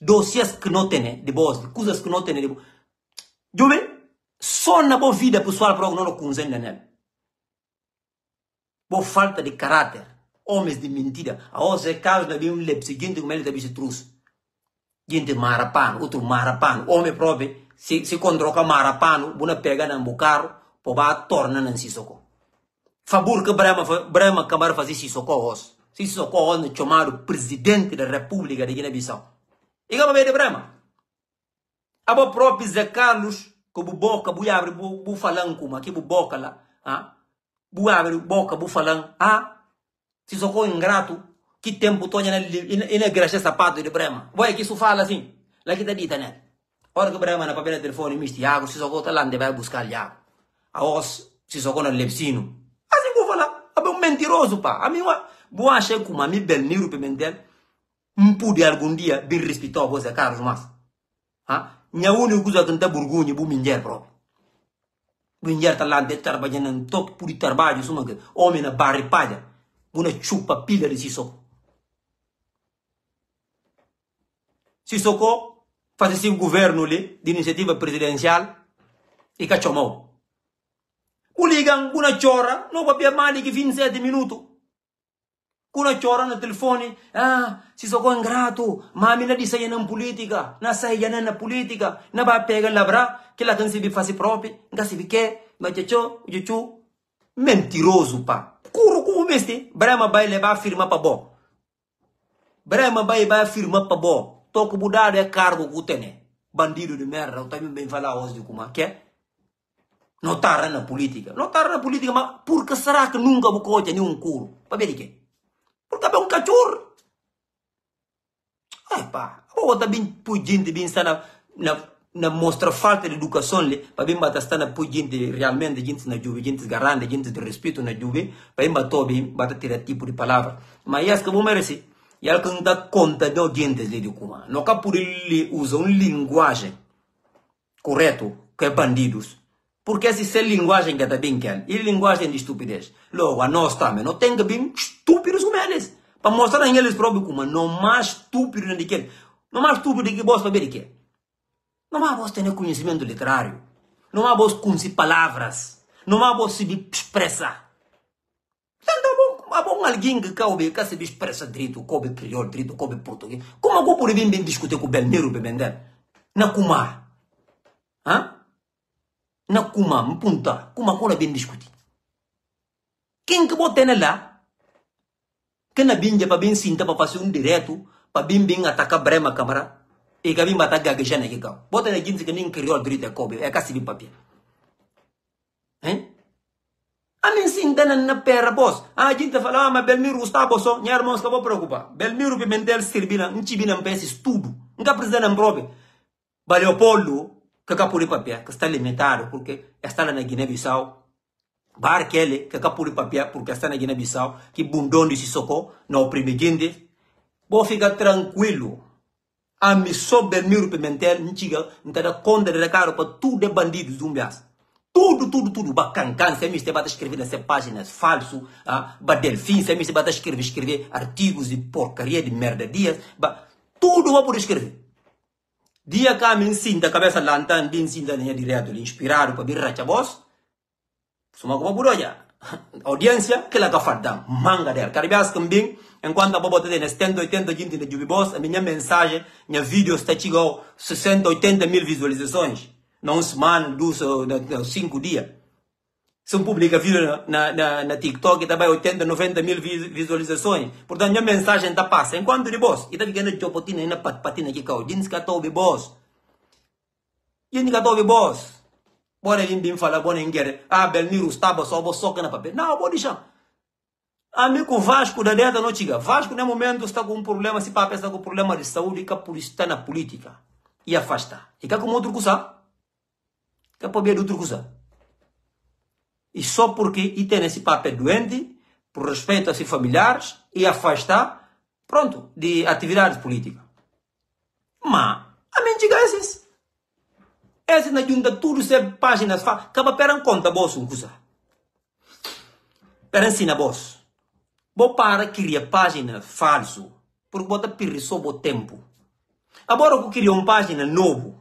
Speaker 1: dossiês que não tem de boas, coisas que não tem de boas. Só na boa vida pessoal para não conhecem nele. Boa falta de caráter, homens de mentira. A hoje caso na um lep seguinte como ele deve se trouxe. Gente marapano, outro marapano, homem próprio, se, se condroca marapano, buna pega no carro, para torna na sisoko. Favor que Brahma, Brahma Câmara fazer sisoko hoje. Sisoko hoje chamado presidente da República de Guiné-Bissau. Iga be de brema. Abo próprio Zé Carlos, que bu boca, bu abre bu, bu falando kuma, que bu boca lá, ah? Bu abre boca, bu falando, ah? Se socou ingrato, que tempo tonha na graxa sapato de brema. Vai que isso fala assim, lá que tá dita, né? Ora que brema na papel telefone, misti água, se socou tá lá, vai buscar água. A os, se socou no lepsino. Assim que eu falar, é um mentiroso, pá. A mim, bu acha como a mim bel niru pimentel, mpude algum dia bir respeitar você Carlos Mas ha nya woni guza kan taburgunyi bu minjer pro minjer talante trabalha nan top puri trabalho suma que homem na barri palha buna chupa pilha de Sissoko Sissoko faz esse governo ali de iniciativa presidencial e cachomou o ligam buna chora não papia mali que 27 minutos Kuna chora na telefone, ah, si soko ingrato, mami na di saya ng politika, na saya na na politika, na ba pega labra, que la kan sibi fasi propi, nga sibi ke, ma chacho, chuchu, mentiroso pa. Kuro como meste, brama vai levar firma pa bo. Brama vai vai firma pa bo. Toco budado é cargo gutene. Bandido de merda, também bem falar hoje de como que Não tá na política. Não tá na política, mas por que será que nunca vou coisa nenhum curo? Para ver de quê? Porque um cachorro. Ai pá, ou também pudindo bem estar na, na, na mostra falta de educação ali, para bem bater estar na realmente gente na juve, gente garante, gente de respeito na juve, para bem bater bem bater tirar tipo de palavra. Mas é que vou merecer. E ela que não dá conta de ali de. Não cá por ele usa uma linguagem correto, que é bandidos. Porque se é linguagem que está bem quer, e linguagem de estupidez. Logo, a nós também não tem que bem estúpidos como eles. Para mostrar a eles próprios como não mais estúpido do que Não mais estúpido do que vós para ver que Não mais vós ter conhecimento literário. Não mais vós conhecer palavras. Não mais vós se expressar. Então, tá bom, é alguém que cabe, que se expressa direito, coube crioulo, direito, coube português. Como eu vou vir bem discutir com o Belmiro, bem Na Kumar? Hã? Na kuma mpunta kuma kola bem discutir quem que botena lá que na binja para bem sinta para fazer um direto para bem bem atacar brema câmara e que bem batar gaguejando aqui cá bota na gente que nem criou direito é cobre é casi bem papel hein Amin sinta na na pera boss. A gente fala, ah, mas Belmiro está bosso. Minha irmã não preocupa. Belmiro Pimentel Sirbina, um tibina um peça tudo. Nunca precisa não prove. Leopoldo, papel, que está limitado porque está na Guiné-Bissau. Barkele, que capuri papel porque está na Guiné-Bissau, que bundão de não oprime gente. Vou ficar tranquilo. A missão Belmiro Pimentel, não está conta de caro para tudo é bandido zumbias. Tudo, tudo, tudo. Bacancan, se você vai escrever nessas páginas falso, ah, ba Delfim, se você vai escrever, escrever artigos de porcaria, de merda, dias, ba, tudo vai poder escrever. Dia cá me a cabeça lantan, me ensina a linha direto, inspirado para vir racha boss. Suma como olha. *laughs* Audiência, que ela tá manga dela. Caribias também, enquanto a boba tem 70, 80 gente de Jubi Boss, a minha mensagem, minha vídeo está chegando 60, 80 mil visualizações não semana, duas cinco dias. Se um publica vídeo na, na, na TikTok, também 80, 90 mil visualizações. Portanto, a mensagem está passa. Enquanto de boss, e está ficando de opotina na patina aqui, cao. Diz que está ouvindo boss. Diz que está ouvindo boss. Bora vir bem falar, bora engere. Ah, Belmiro estava só, vou socar na papel. Não, vou deixar. Amigo Vasco da deta não chega. Vasco, no momento, está com um problema, se papel está com um problema de saúde, que está na política. E afasta. E cá com outro coisa que é do trucusa. E só porque e tem esse papel doente, por respeito a seus familiares, e afastar, pronto, de atividades políticas. Mas, a mentira é essa. Essa na junta tudo se páginas, acaba peram conta, boss, um coisa. Pera ensina, boss. Vou para criar página falso, porque bota perder só tempo. Agora eu queria uma página novo,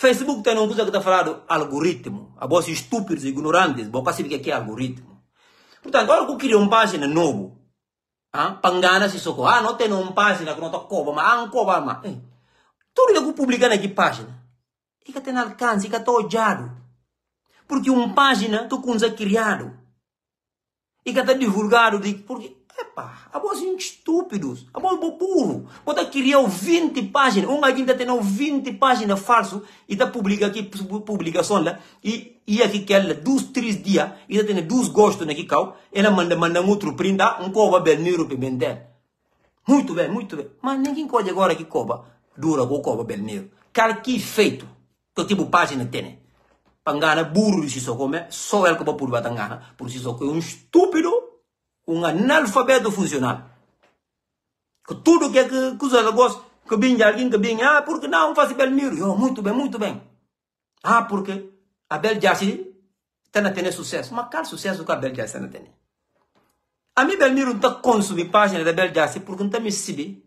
Speaker 1: Facebook tem uma coisa que está falando algoritmo. A voz estúpidos, ignorantes, vou passar que é algoritmo. Portanto, agora que eu queria uma página nova, ah, pangana se socorro, ah, não tem uma página que não está coba, mas ah, mas, eh. tudo que eu publicar na página, que tem alcance, que está olhado. Porque uma página, tu com criado, e que está divulgado, porque A voz estúpidos, a voz burro. Bota criar 20 páginas, um ainda tem 20 páginas falso e tá publica aqui publicação lá e e aqui que ela dois três dias e tendo dois gostos aqui cal, ela manda manda outro printa um cova Belmiro Pimentel. Muito bem, muito bem. Mas ninguém pode agora que cova dura com cova Belmiro. Cara que feito, que tipo página tem. Pangana burro se só come, só ele que pode por batangana, por si só que é um estúpido um analfabeto funcional. Que tudo que é que, que os gosta, que bem alguém que bem, ah, porque não faz Belmiro? Oh, muito bem, muito bem. Ah, porque a Bel Jassi está a ter sucesso. Mas qual sucesso que a Bel Jassi está a ter? A mim, Belmiro, não está consumindo página da Bel Jassi porque não me sabe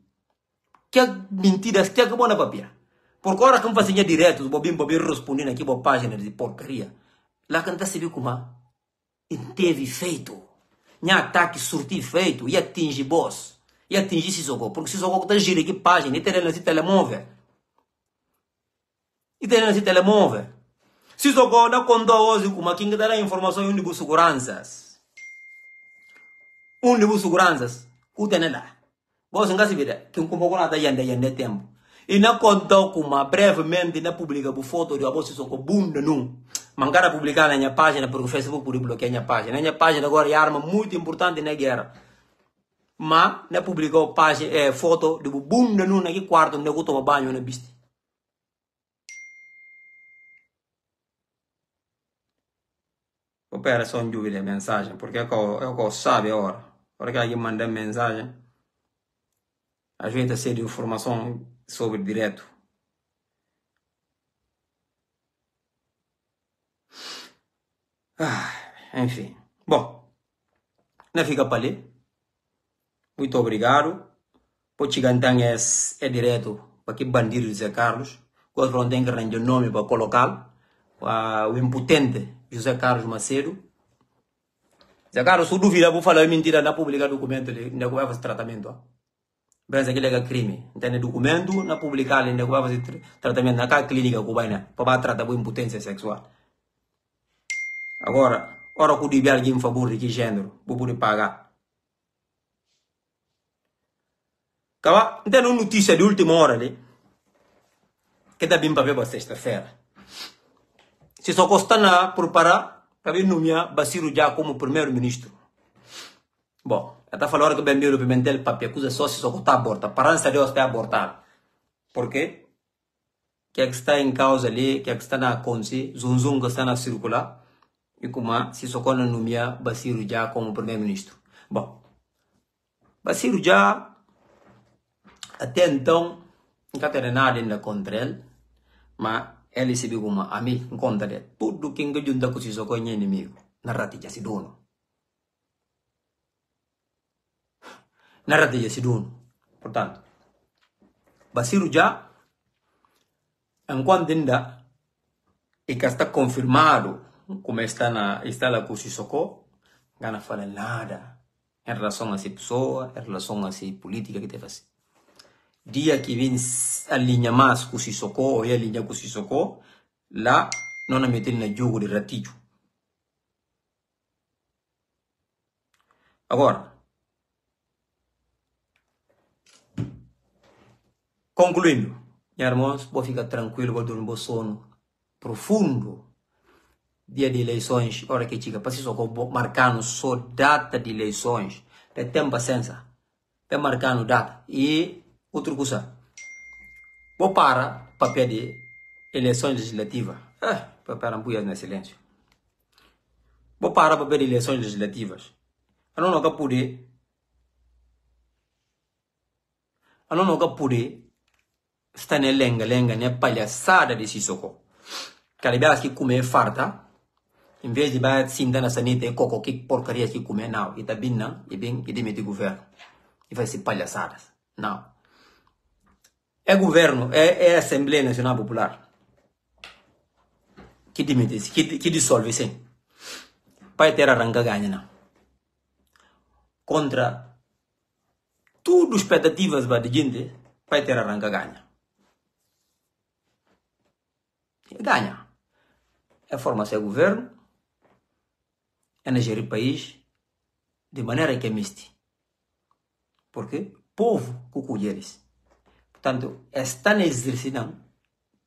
Speaker 1: que é mentira, que é que na papia. Porque agora que eu fazia direto, bem, vou bem respondendo aqui para página de porcaria. Lá que não está se como, teve feito nha ataque surtir feito e atinge boss. E atinge Sissoko. Porque Sissoko está gira aqui página e tem nesse telemóvel. E tem nesse telemóvel. Sissoko não contou hoje como quem dará informação em de seguranças. Um de seguranças. O tem lá. Boss não se vira. Quem convocou nada yande yande tempo. E não contou como brevemente na publica a foto de Abo Sissoko bunda num. Mancare publicar na minha página porque o Facebook pode bloquear a minha página. Na minha página agora é arma muito importante na guerra. Mas não publicou página, é, foto do bunda no naquele quarto onde eu tomo banho na biste. Opera só em dúvida mensagem, porque é que eu, é que sabe agora. Agora que alguém manda mensagem, a ser de informação sobre direto. Ah, enfim. Bom, não fica para ali. Muito obrigado. Pochigantang é, é direto para que bandido José Carlos. Quando não tem grande nome para colocar. O impotente José Carlos Macedo. José Carlos, se duvida, vou falar mentira na publicar documento, ainda vai fazer tratamento. Pensa que ele é crime. Entende documento, na publicar, ainda vai fazer tratamento na clínica cubana para tratar a impotência sexual. Agora, ora que o dibe alguém favor de que gênero, vou poder pagar. Cava, tem uma notícia de última hora ali, que dá bem para ver para sexta-feira. Se só custa na preparar para ver nomear Basiru já como primeiro-ministro. Bom, está falando que o Bembiro Pimentel papi acusa só se só está aborta. Parança de está abortar. Por quê? O que é que está em causa ali, o que é que está na consi, zunzum que está na circular, e como se quando nomear Basiru já como primeiro-ministro. Bom, Basiru já até então nunca teve nada ainda contra ele, mas ele se viu como a mim, conta de tudo que junta com si só inimigo, na ratija si dono. Na ratija si dono. Portanto, Basiru já, enquanto ainda, e que está confirmado como está na está lá com o Sissoko, não fala nada em relação a essa pessoa, em relação a essa política que teve assim dia que vem alinha mais com o Sissoko ou alinha com o Sissoko, lá não na meter na jogo de ratilho. Agora, concluindo, meus irmãos, vou ficar tranquilo, vou dormir um sono profundo. Dia de eleições, hora que chega, para Sissoko marcando só data de eleições, tem paciência, tem marcando data. E Outra coisa. Vou para para pedir eleições legislativas. Ah, para um na silêncio. Vou para para pedir eleições legislativas. Eu não nunca pude. Eu não nunca pude estar na lenga-lenga, na palhaçada de Sissoko. Caribe que comer farta. Em vez de vai sinta na sanita e coco que porcaria que comer não. E tá bem não. E bem, e demite o governo. E vai ser palhaçadas. Não. É governo, é, é Assembleia Nacional Popular que dimite que, que dissolve sim. Vai ter arranca ganha não. Contra tudo expectativas de gente, vai ter arranca ganha. Ganha. É forma ser governo, é gerir país de maneira que é miste. Porque povo cucu eles. Portanto, estão exercitando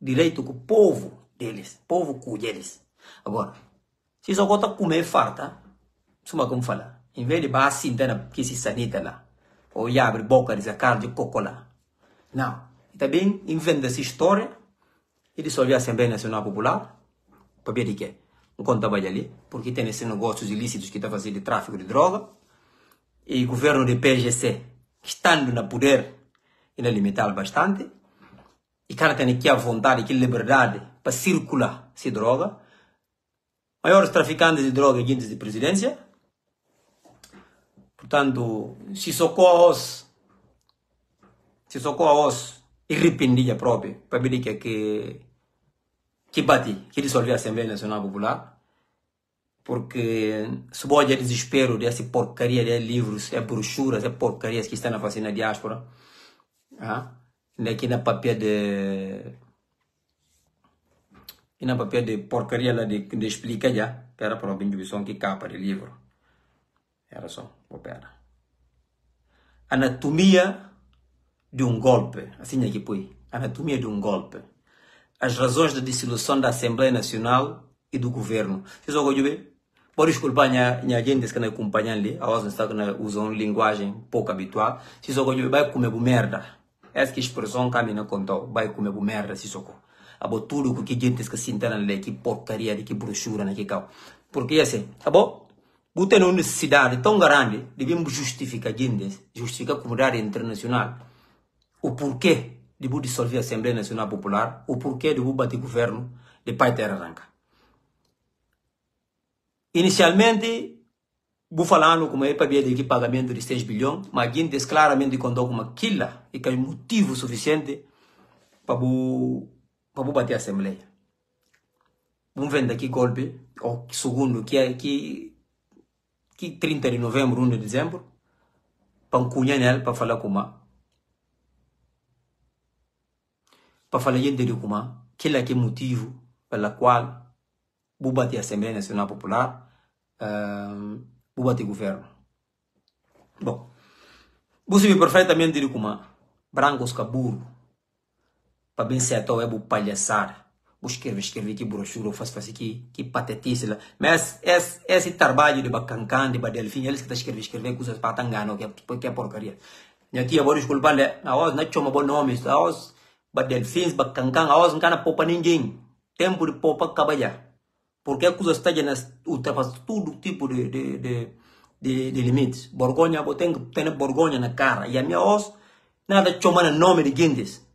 Speaker 1: direito com o povo deles, povo com eles. Agora, se só conta comer farta, suma como fala, em vez de sintana que se sanita lá, ou abre boca de carne de coco lá. Não. E também inventa essa história e dissolve a Assembleia Nacional Popular, para ver de quê? Não conta ali, porque tem esses negócios ilícitos que está fazendo de tráfico de droga, e o governo de PGC, estando no poder, é limitado bastante. E cara tem aqui a vontade, aqui a liberdade para circular essa droga. Maiores traficantes de droga agentes de presidência. Portanto, se socorros, se socorros arrependia própria para ver que que que bate, que dissolve a Assembleia Nacional Popular. Porque se pode desespero dessa porcaria de livros, é brochuras, é porcarias que estão na diáspora. Ah, aqui na papel de. E na papel de porcaria lá de, de já, que era para a divisão que capa de livro. Era só, opera. Anatomia de um golpe. Assim aqui põe. Anatomia de um golpe. As razões da dissolução da Assembleia Nacional e do governo. Vocês vão ver? Pode desculpar minha, gente que não acompanham ali, a voz está usando linguagem pouco habitual. Se só vai comer merda. Essa expressão que a mina contou, vai comer por merda se socorro. Abo tudo que gente que se entende ali, que porcaria, de que brochura, que cal. Porque assim, abo, botem uma necessidade tão grande, devemos justificar gente, justificar a comunidade internacional, o porquê de dissolver a Assembleia Nacional Popular, o porquê de bater governo de pai terra arranca. Inicialmente, Vou falando como é para ver de pagamento de 6 bilhões, mas gente claramente contou como aquilo e que é motivo suficiente para para bater a Assembleia. Vamos ver aqui golpe, ou segundo, que é que, que 30 de novembro, 1 de dezembro, para cunhar nele para falar com para é que é motivo pela qual bubati Assembleia Nacional Popular, uh, bubati governo. Bom, você sabe perfeitamente de como brancos caburo, para bem certo é bu palhaçar. Vou escrever, escrever aqui brochura, faz, faz aqui, que patetice lá. Mas esse, esse trabalho de bacancan, de badelfim, eles que estão escrevendo, escrever coisas para tangano, que é, que é porcaria. Minha tia, vou desculpar, a voz não chama bom nome, a voz, badelfins, bacancan, a voz não cana poupa ninguém. Tempo de poupa acaba já. Porque a coisa está já ultrapassa todo tipo de, de, de, de, de limites. Borgonha, vou ter, ter borgonha na cara. E a minha voz, nada chama nome de guindes.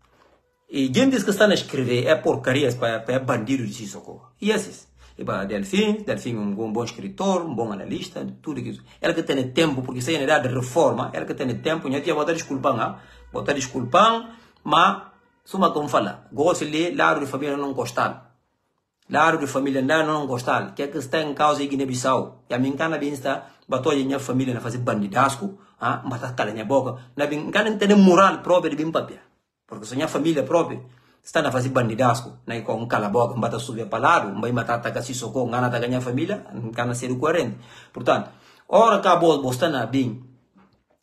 Speaker 1: E gente que está a escrever é porcarias para, para bandido de Sissoko. E esses? E para Delfim, Delfim é um bom, escritor, um bom analista, tudo isso. Ela que tem tempo, porque se é idade de reforma, ela que tem tempo, eu tinha botar desculpa, não? botar desculpa, mas, suma como fala, gosto de lado de família não gostar. Lado de família não, gostar. Que é que está em causa em Guiné-Bissau. E a minha cana bem está, batou a minha família na fazer bandidasco, ah, matar cala minha boca. Na minha cana tem moral própria de bem papel. Porque se a família própria está a fazer bandidasco, né, com um cala boca, bata subir para lado, vai matar a si socorro, gana da ganha família, gana ser coerente. Portanto, ora acabou bostando bem,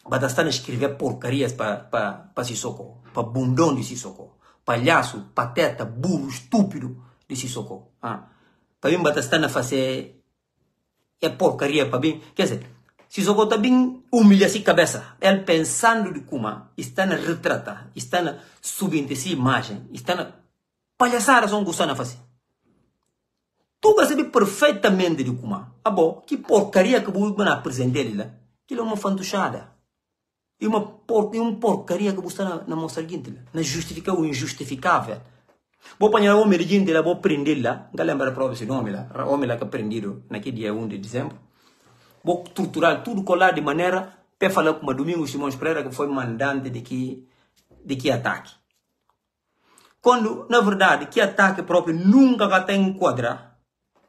Speaker 1: bata está a escrever porcarias para para para si socorro, para bundão de si socorro, palhaço, pateta, burro, estúpido de si socorro. Ah. Para mim, a fazer é porcaria para mim, quer dizer, Sissoko também humilha-se cabeça. Ele pensando de como está na retrata, está na essa imagem, está na palhaçada são gostando a fazer. Tu percebe perfeitamente de como. Ah, bom, que porcaria que vou apresentar ele lá. Aquilo é uma fantochada. E uma, por, e uma porcaria que você na, na mostra seguinte, na justificar o injustificável. Vou apanhar o homem de gente lá, vou prender lá. Não lembra para esse nome lá. O homem lá que prendido naquele dia 1 de dezembro vou estruturar tudo colar de maneira para falar com o Domingos Simões Pereira, que foi mandante de que, de que ataque. Quando, na verdade, que ataque próprio nunca vai ter enquadrar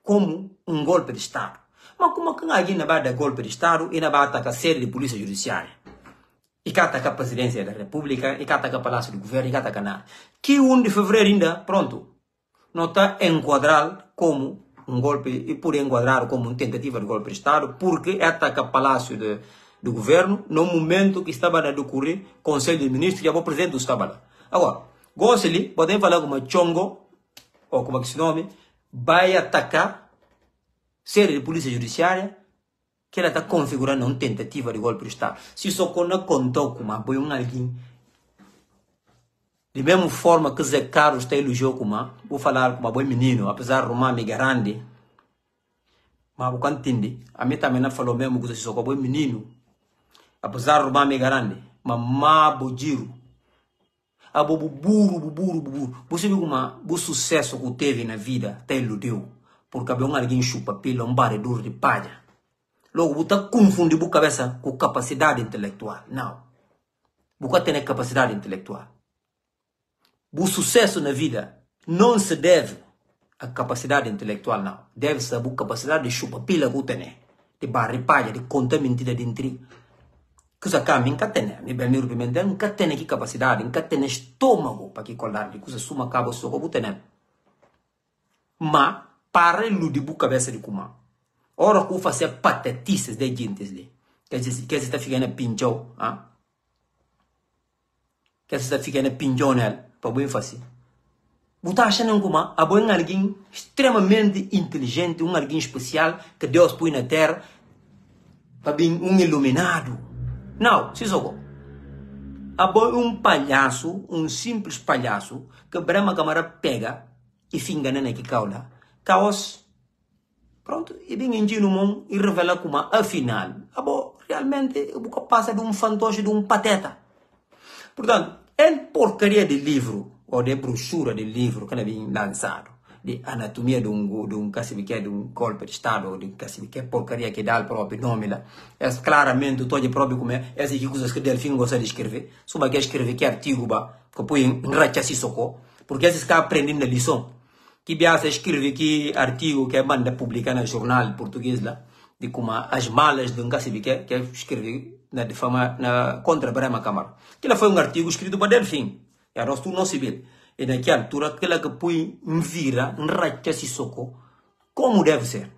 Speaker 1: como um golpe de Estado. Mas como que alguém não vai dar golpe de Estado e não vai atacar a sede de polícia judiciária? E ataca a presidência da República, e ataca o Palácio do Governo, e que ataca nada. Que 1 de fevereiro ainda, pronto, não está enquadrar como um golpe e por enquadrar como uma tentativa de golpe de Estado, porque ataca o Palácio de, do Governo no momento que estava a decorrer Conselho de Ministros e o presidente estava lá. Agora, Gosseli, podem falar como Chongo, ou como é que se nome, vai atacar série de polícia judiciária que ela está configurando uma tentativa de golpe de Estado. Se só quando contou com uma um alguém de mesma forma que Zé Carlos está elogiou como vou falar com um bom menino, apesar de uma amiga grande, mas vou entender. A mim também não falou mesmo que só bom menino, apesar de uma amiga grande, mas má bojiro. A bobo burro, burro, burro. Você viu como o sucesso que teve na vida, até iludiu, porque alguém chupa pila, um barredor de palha. Logo, você confunde a cabeça com capacidade intelectual. Não. Você tem capacidade intelectual. O sucesso na vida não se deve à capacidade intelectual, não. Deve-se à capacidade de chupar pila que tem, de barripalha, de contar mentira de intriga. Coisa que a mim não tem, me bem Pimentel, não tem que capacidade, não tem estômago para que colar, de coisa suma cabo que tem. Mas, para iludir a cabeça de como. Ora que eu fazer patetices de está ficando pinchou, ah? Que você está ficando pinchou nela para bem fazer. Você achando como a bom alguém extremamente inteligente, um alguém especial que Deus põe na terra para bem um iluminado. Não, se só. A um palhaço, um simples palhaço que Brahma Câmara pega e finga na que caula. Caos. Pronto, e bem ingênuo e revela como afinal, a bom realmente o passa de um fantoche, de um pateta. Portanto, é porcaria de livro, ou de brochura de livro que vem lançado, de anatomia de um, de um de um golpe de Estado, ou de que porcaria que dá o próprio nome lá. É claramente todo próprio como é, essas coisas que Delfim gosta de escrever. Só que escrever que artigo, ba, que põe em racha se socorro, porque esses que aprendendo a lição. Que biasa escreve que artigo que manda publicar no jornal português lá, de como as malas de um cacique que escreve na difama na contra Brahma Câmara. Aquilo foi um artigo escrito por Delfim. E a rosto não civil. E naquela altura, aquela que põe em vira, em racha soco, como deve ser.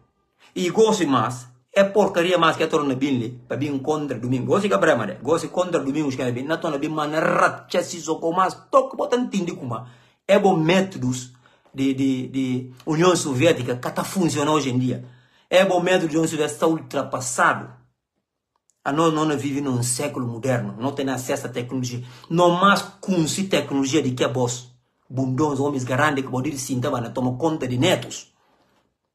Speaker 1: E gosto mais, é porcaria mais que a torna bem para vir contra domingo. Gosto que né? Gosto contra domingo que bem, na torna bem man ratcha se so com mais, toque bota entender como é bom métodos de, de, de União Soviética que está funcionando hoje em dia. É método de União Soviética ultrapassado. A nós não vivemos num século moderno, não tem acesso à tecnologia. Não mais conhece tecnologia de que é boss. Bundões, homens grandes que podem sentar para tomar conta de netos.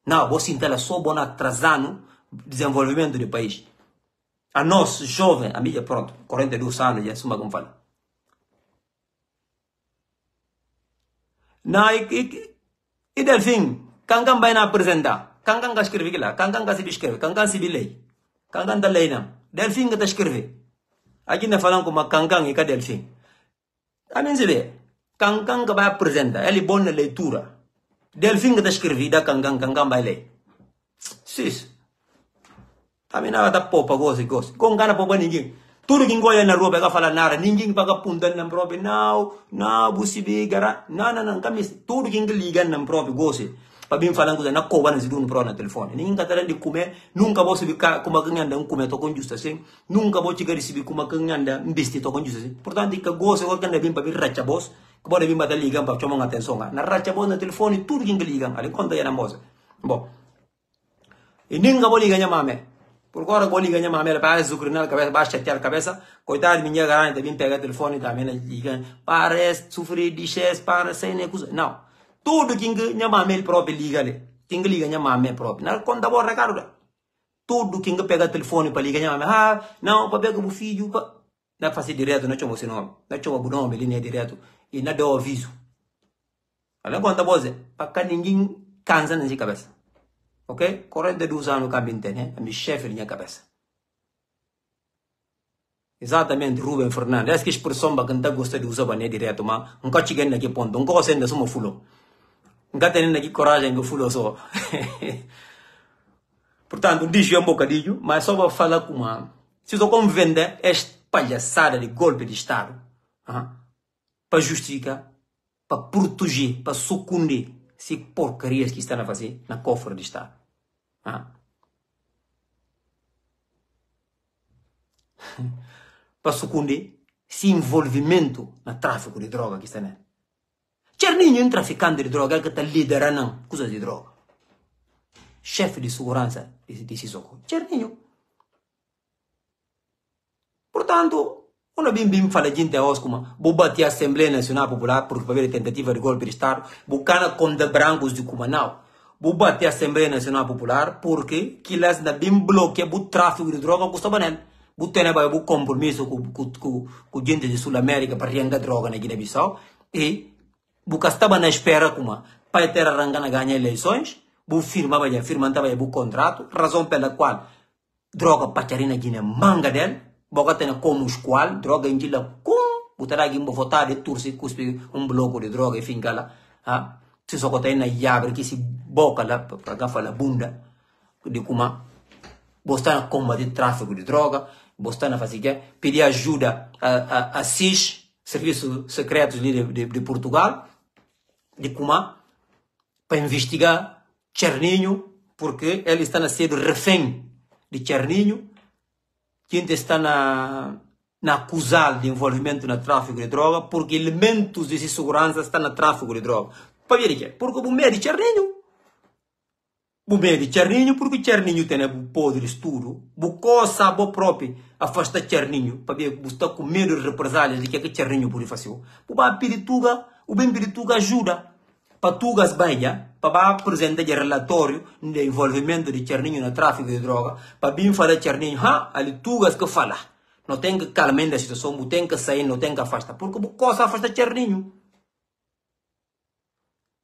Speaker 1: Não, vou sentar só bom atrasando o desenvolvimento do país. A nós, jovem, a mídia, pronto, 42 anos, já suma como fala. Não, e, e, e Delfim, quem vai apresentar? Quem vai escrever lá? Quem vai se escrever? Quem vai se lei? Quem vai lei não? Delfim que está escrever. Aqui não falando como Cancan e que Delfim. A mim se vê. Cancan que vai apresentar. Ele é bom na leitura. Delfim que está escrever da Cancan, Cancan vai ler. Sis. A mim não está popa, gosto, gosto. Com gana popa ninguém. Tudo que engoia na rua pega falar nada. Ninguém paga punta na própria. Não, não, busibi, gara. Não, não, não. Tudo que liga na própria, gosto para bem falando coisa na cova na segundo pro na telefone. Ninguém tá de comer nunca vou subir como que anda um comer to com justa assim nunca vou chegar receber como que anda investir to com justa assim portanto que gosto que anda bem para vir racha boss que pode vir para ligar para chamar atenção na racha boss na telefone tudo que liga. Ali conta ya na moça bom e ninguém vou ligar minha mãe por agora ligar minha mãe para zucrir na cabeça para chatear a cabeça coitado minha garanta bem pegar telefone também liga para sofrer de para sem coisa não tudo que nga mame próprio liga ali. Tinga liga minha mame próprio. Na conta boa recado. Tudo que pega telefone para ligar minha mame. Ah, não, para pegar o filho. Pa... Na fazer direto, não chama o seu nome. Não chama o nome, é direto. E não deu aviso. Olha conta boa, para ninguém cansa na cabeça. Ok? 42 anos que eu tenho, é meu chefe na minha cabeça. Exatamente, Ruben Fernandes. Essa que expressão que não gosta de usar para direto, mas nunca cheguei naquele ponto. Nunca gosto de ser uma fulô. Nunca tenho aqui coragem que fulô só. Portanto, diz um bocadinho, mas só para falar com uma. Se eu como vender esta palhaçada de golpe de Estado uh para justificar, para proteger, para sucumbir se porcarias que estão a fazer na cofre de Estado. -huh. para sucumbir esse envolvimento no tráfico de droga que está né. Cerninho é um traficante de droga que está liderando coisas de droga. Chefe de segurança de, de Sissoko. Cerninho. Portanto, quando bem bem fala gente a como vou bater a Assembleia Nacional Popular por haver tentativa de golpe de Estado, bucana de brancos de Cumanau. Vou bater a Assembleia Nacional Popular porque que elas ainda bem bloqueia o tráfico de droga com o banana. Butene vai o compromisso com, com, com, com gente de Sul América para arrancar droga na Guiné-Bissau e buka estava na espera como para ter arrancado ganhar eleições, bu firma vai firma estava bu contrato, razão pela qual droga pacharina Guiné manga dele, boca tem como esqual, droga em gila cum, botará aqui um votar de turci cuspe um bloco de droga e finca lá, ah, se só tem na yabre que se boca lá para gafar a bunda de como bosta na combater tráfico de droga, bosta na fazer que pedir ajuda a, a, a SIS, Serviços Secretos de, de, de Portugal, de Cumá para investigar Cherninho, porque ele está na ser refém de Cherninho, que está na, na acusar de envolvimento no tráfico de droga, porque elementos de segurança estão no tráfico de droga. Para ver o quê? Porque o medo de Cherninho. O medo de Cherninho, porque Cherninho tem o poder estudo, o coisa bo próprio afasta Cherninho, para ver está com medo de represálias de que é que Cherninho pode fazer. O bem pirituga o bem pirituga ajuda para tugas banha, para apresentar o relatório de envolvimento de Cherninho no tráfico de droga, para bem falar Cherninho, ha, ali tugas que fala. Não tem que calmar a situação, não tem que sair, não tem que afastar, porque o coisa afasta Cherninho.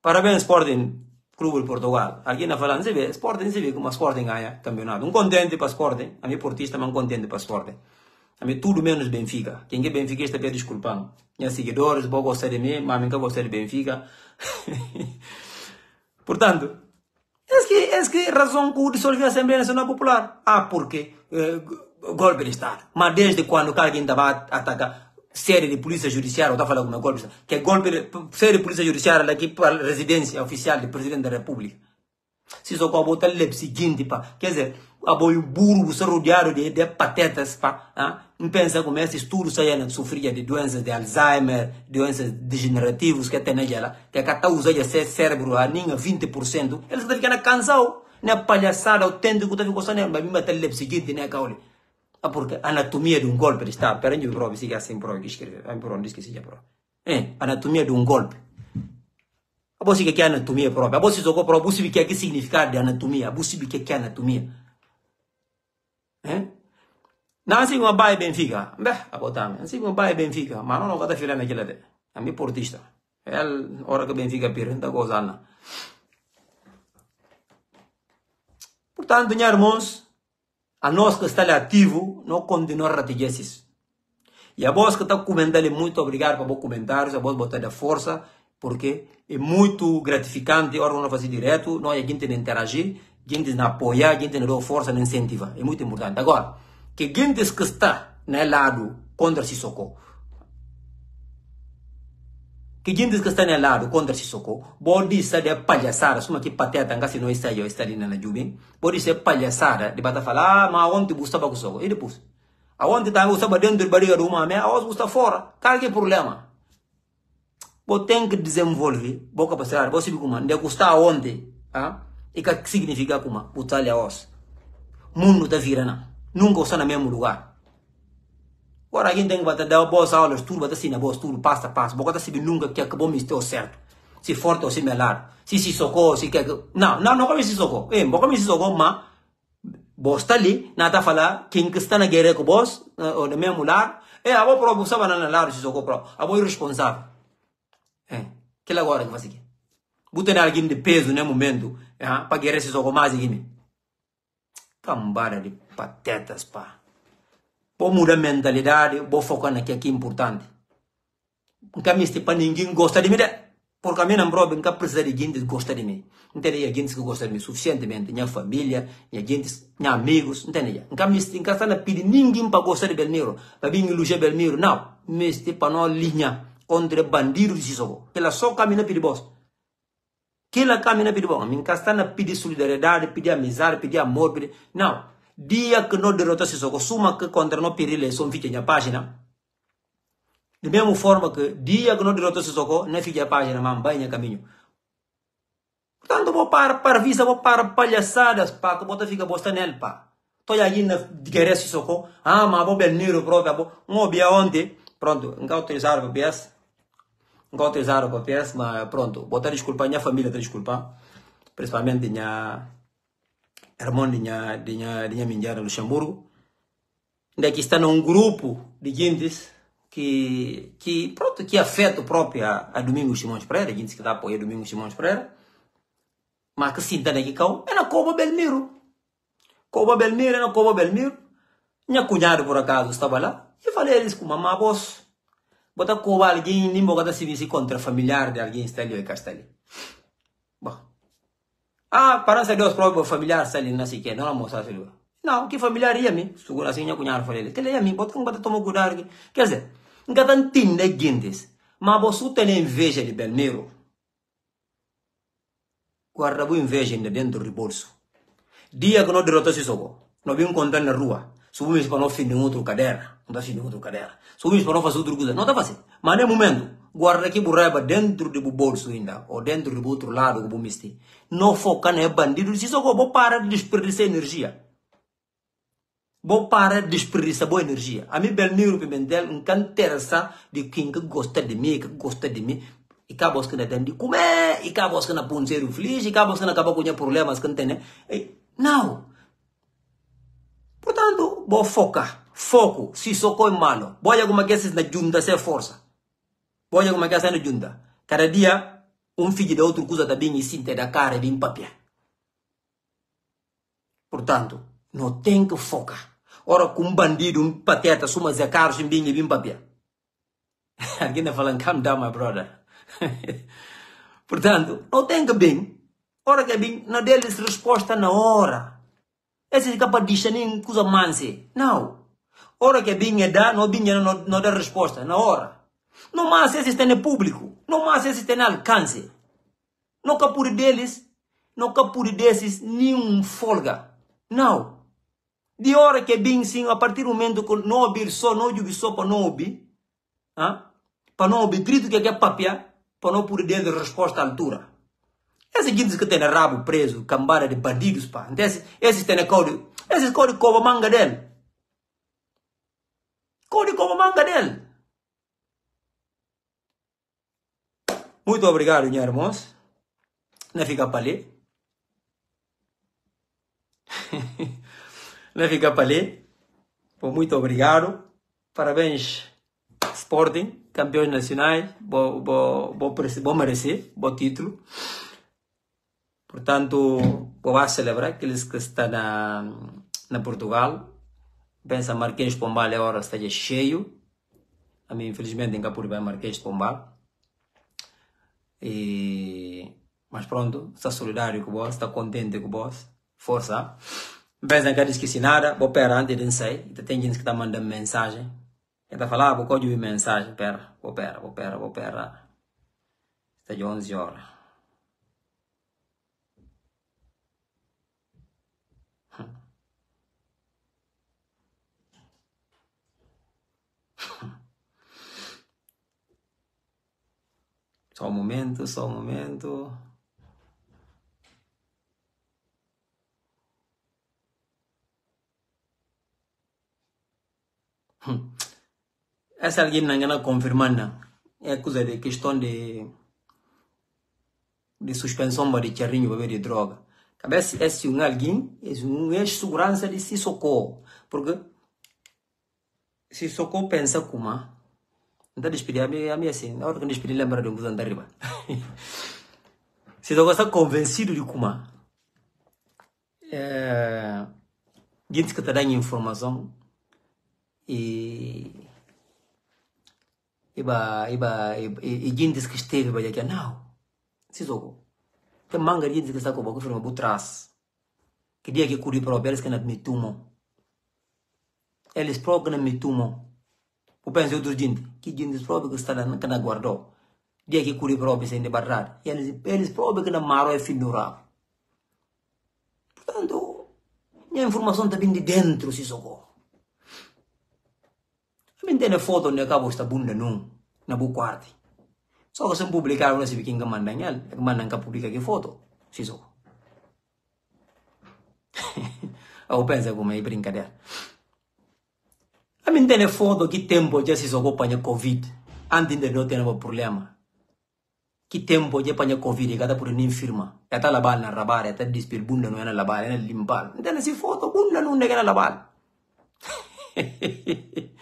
Speaker 1: Parabéns, Sporting, Clube de Portugal. Aqui na falando, se vê, Sporting se vê como Sporting ganha campeonato. Um contente para Sporting, a minha portista, mas um contente para Sporting. A mim tudo menos Benfica. Quem é Benfica está pede desculpa. Minha seguidores, vão gostar de mim, mas nunca gostar de Benfica. *laughs* Portanto, é que, é que razão que dissolveu a Assembleia Nacional Popular? Ah, porque eh, golpe de Estado. Mas desde quando alguém estava a atacar série de polícia judiciária, ou está falando como é golpe que é golpe série de polícia judiciária aqui para a residência oficial do Presidente da República. Se só com a lep seguinte, pá. Quer dizer, a boi burro, se rodeado de, de patetas, pá. Ah? Não pensa como esses tudo saindo sofria de doenças de Alzheimer, doenças degenerativas que tem nela, que a cata usa esse cérebro a ninha 20%, eles estão ficando cansados. Né palhaçada, autêntico, está ficando gostando, mas me matar lep seguinte, né, caule. Ah, porque anatomia de um golpe está. Pera aí, prova, siga assim, prova, que escreve. Ah, prova, não esqueci já, prova. É, anatomia de um golpe. A você que é anatomia própria. A você só prova, você que é que significado de anatomia. A você que é anatomia. É? Não assim uma baia Benfica. Beh, a botar, assim uma baia Benfica. Mas não vai filar naquela de. A mim portista. É a hora que Benfica pira, não está gozando. Portanto, meus irmãos, a nós que está ativo, não continua a ratigar E a voz que está comentando, muito obrigado por comentários, a voz botar da força, porque é muito gratificante, a hora não fazer direto, nós a gente interagir, a gente apoiar, a gente dar força, incentivar, é muito importante. Agora, que gente que está no lado contra Sissoko, que que está no lado contra Sissoko, pode ser de palhaçada, suma que pateta, se não está eu, está ali na Jubim, pode ser palhaçada, de bata falar, ah, mas onde buscava com Sissoko, e depois, aonde está buscava dentro do barriga do homem, aonde busca fora, qual que problema? Você tem que desenvolver, boa capacidade, você sabe como, de gostar onde, ah? e que significa como, botar ali a os. Mundo está virando, nunca está no mesmo lugar. Agora a tem que bater dar boas aulas, tudo, bater assim boas, tudo, passo a passo, boa sabe nunca que acabou me estar certo. Se forte ou similar, se se socorro, se quer. Não, não, não come se socorro. É, boa come se socorro, mas boa está ali, nada falar, quem que está na guerra com vós, ou no mesmo lar, é, a boa prova, vai na lar, se socorro, a boa irresponsável. É. Que agora que faz aqui. Botar alguém de peso no momento, é, para guerrear esses mais aqui. Cambada de patetas, pá. Vou mudar a mentalidade, vou focar naquilo que é importante. Nunca me para ninguém gosta de mim, porque a mim não nunca precisa de gente que gosta de mim. Não tem gente que gosta de mim suficientemente, minha família, minha gente, minha amigos, tem Nunca me nunca está na pedir ninguém para gostar de Belmiro, para vir elogiar Belmiro, não. Me para não linha contra bandidos de Sissoko. Ela só caminha pedir boss. Que ela caminha pedir boss. Minha está na pedir solidariedade, pedir amizade, pedir amor, pedir... Não. Dia que não derrotou Sissoko, suma que contra não pedir eleição fica na página. De mesma forma que dia que não derrotou Sissoko, não fica a página, mas vai no caminho. Portanto, vou para para visa, vou para palhaçadas, pá, que bota fica bosta nele, pá. Estou aí na guerra Sissoko, ah, mas vou bem nero, próprio, vou, um obia ontem, pronto, não utilizar o BS, não utilizar o papéis, mas pronto, botar desculpa, minha família desculpa, principalmente minha irmã, minha, minha, minha minha Luxemburgo, daqui está num grupo de gente que, que, pronto, que afeta o próprio a, a Domingos Simões Pereira, gente que dá apoio a Domingos Simões Pereira, mas que sinta aqui cá, é na Coba Belmiro. Coba Belmiro, é na Coba Belmiro. Minha cunhada, por acaso, estava lá, e falei eles com mamãe, boss, bota com alguém nem bota se visse contra familiar de alguém está ali está ali bom ah para ser Deus próprio familiar está ali não sei que não é moça assim não que familiar ia me segura assim minha cunhada falei que ia me bota com bota tomar cuidado quer dizer nunca tan tinda gentes mas você tem inveja de Belmiro guarda boa inveja ainda dentro do bolso dia que não derrotou esse soco não vi encontrar na rua subimos para não finir outro cadeira não está finir outro cadeira subimos para não fazer outra coisa não está fazendo mas no momento guarda que burraiba dentro do bolso ainda ou dentro do outro lado que bumisti não foca na bandido se só vou parar de desperdiçar energia vou parar de desperdiçar boa energia a mim Belmiro Pimentel não interessa de quem que gosta de mim que gosta de mim e cá que na tem de comer e cá que na punzer feliz e cá que na acaba com problemas que não tem né não Portanto, vou focar. Foco. Se socorro é malo. Voy alguma coisa na junta sem força. Voy alguma coisa na junta. Cada dia, um filho de outro coisa também e sinta da cara de papel. Portanto, não tem que focar. Ora, com bandido, um pateta, suma Zé Carlos, um binho e papel. *laughs* Alguém está falando, calm down, my brother. *laughs* Portanto, não tem que bem. Ora que é bem, não deles resposta na hora. Esse é capaz de nem coisa manse. Não. Hora que vinha dar, não vinha não, não dar resposta. Na hora. Não mais esse tem público. Não mais esse tem alcance. Não capure deles. Nunca pude desses nenhum folga. Não. De hora que bem sim, a partir do momento que não ouvir só, não ouvir só para não ouvir, ah? para não ouvir grito que é papia, para não poder dar resposta à altura. Esses gente que tem rabo preso, cambada de bandidos, pá. Esses, esses têm código, esses código como manga dele. Código como manga dele. Muito obrigado, minha irmãos. Não fica para ler. *laughs* Não fica para ler. Muito obrigado. Parabéns, Sporting, campeões nacionais. Vou, vou, vou, vou merecer, bom título. Portanto, vou celebrar aqueles que estão na, na Portugal. Pensa Marquês Pombal é hora esteja cheio. A mim, infelizmente, em Capuriba é Marquês Pombal. E... Mas pronto, está solidário com vós, está contente com vós. Força. Pensa que eu esqueci nada, vou pegar antes de sair. Tem gente que está mandando mensagem. Está falando, ah, vou ouvir mensagem. Pera, vou pera, vou pera, vou pera. Está de 11 horas. Só um momento, só um momento. Essa alguém não confirmando. É coisa de questão de de suspensão de charrinho para de droga. Cabeça esse um alguém, esse um é segurança de se socorro. Porque se socorro pensa como então despedir a minha, a minha assim, na hora que eu despedir lembra de um coisa *laughs* arriba. se você está convencido de como é, gente que está dando informação e iba iba e gente que esteve para aqui não se soco tem manga gente que está com o firma butras. Que dia que curi para eles que não me tumam eles próprios não o penso outro gente que gente próprios que está que não guardou dia que curi próprios sem debarrar eles eles próprios que não maro é rabo portanto minha informação está vindo de dentro se socorro min tene foto ne ka bosta bunda nu na bu so ko sem publicar una si bikin ka mandanyal ka mandang ka publica que foto si so au pensa come brincadeira a min tene foto que tempo já se soco panha covid antes de não ter nenhum problema que tempo já panha covid cada por nem firma ya tá labal na rabar ya tá dispil bunda no na labal na limpal entende si foto bunda no ne na labal *laughs*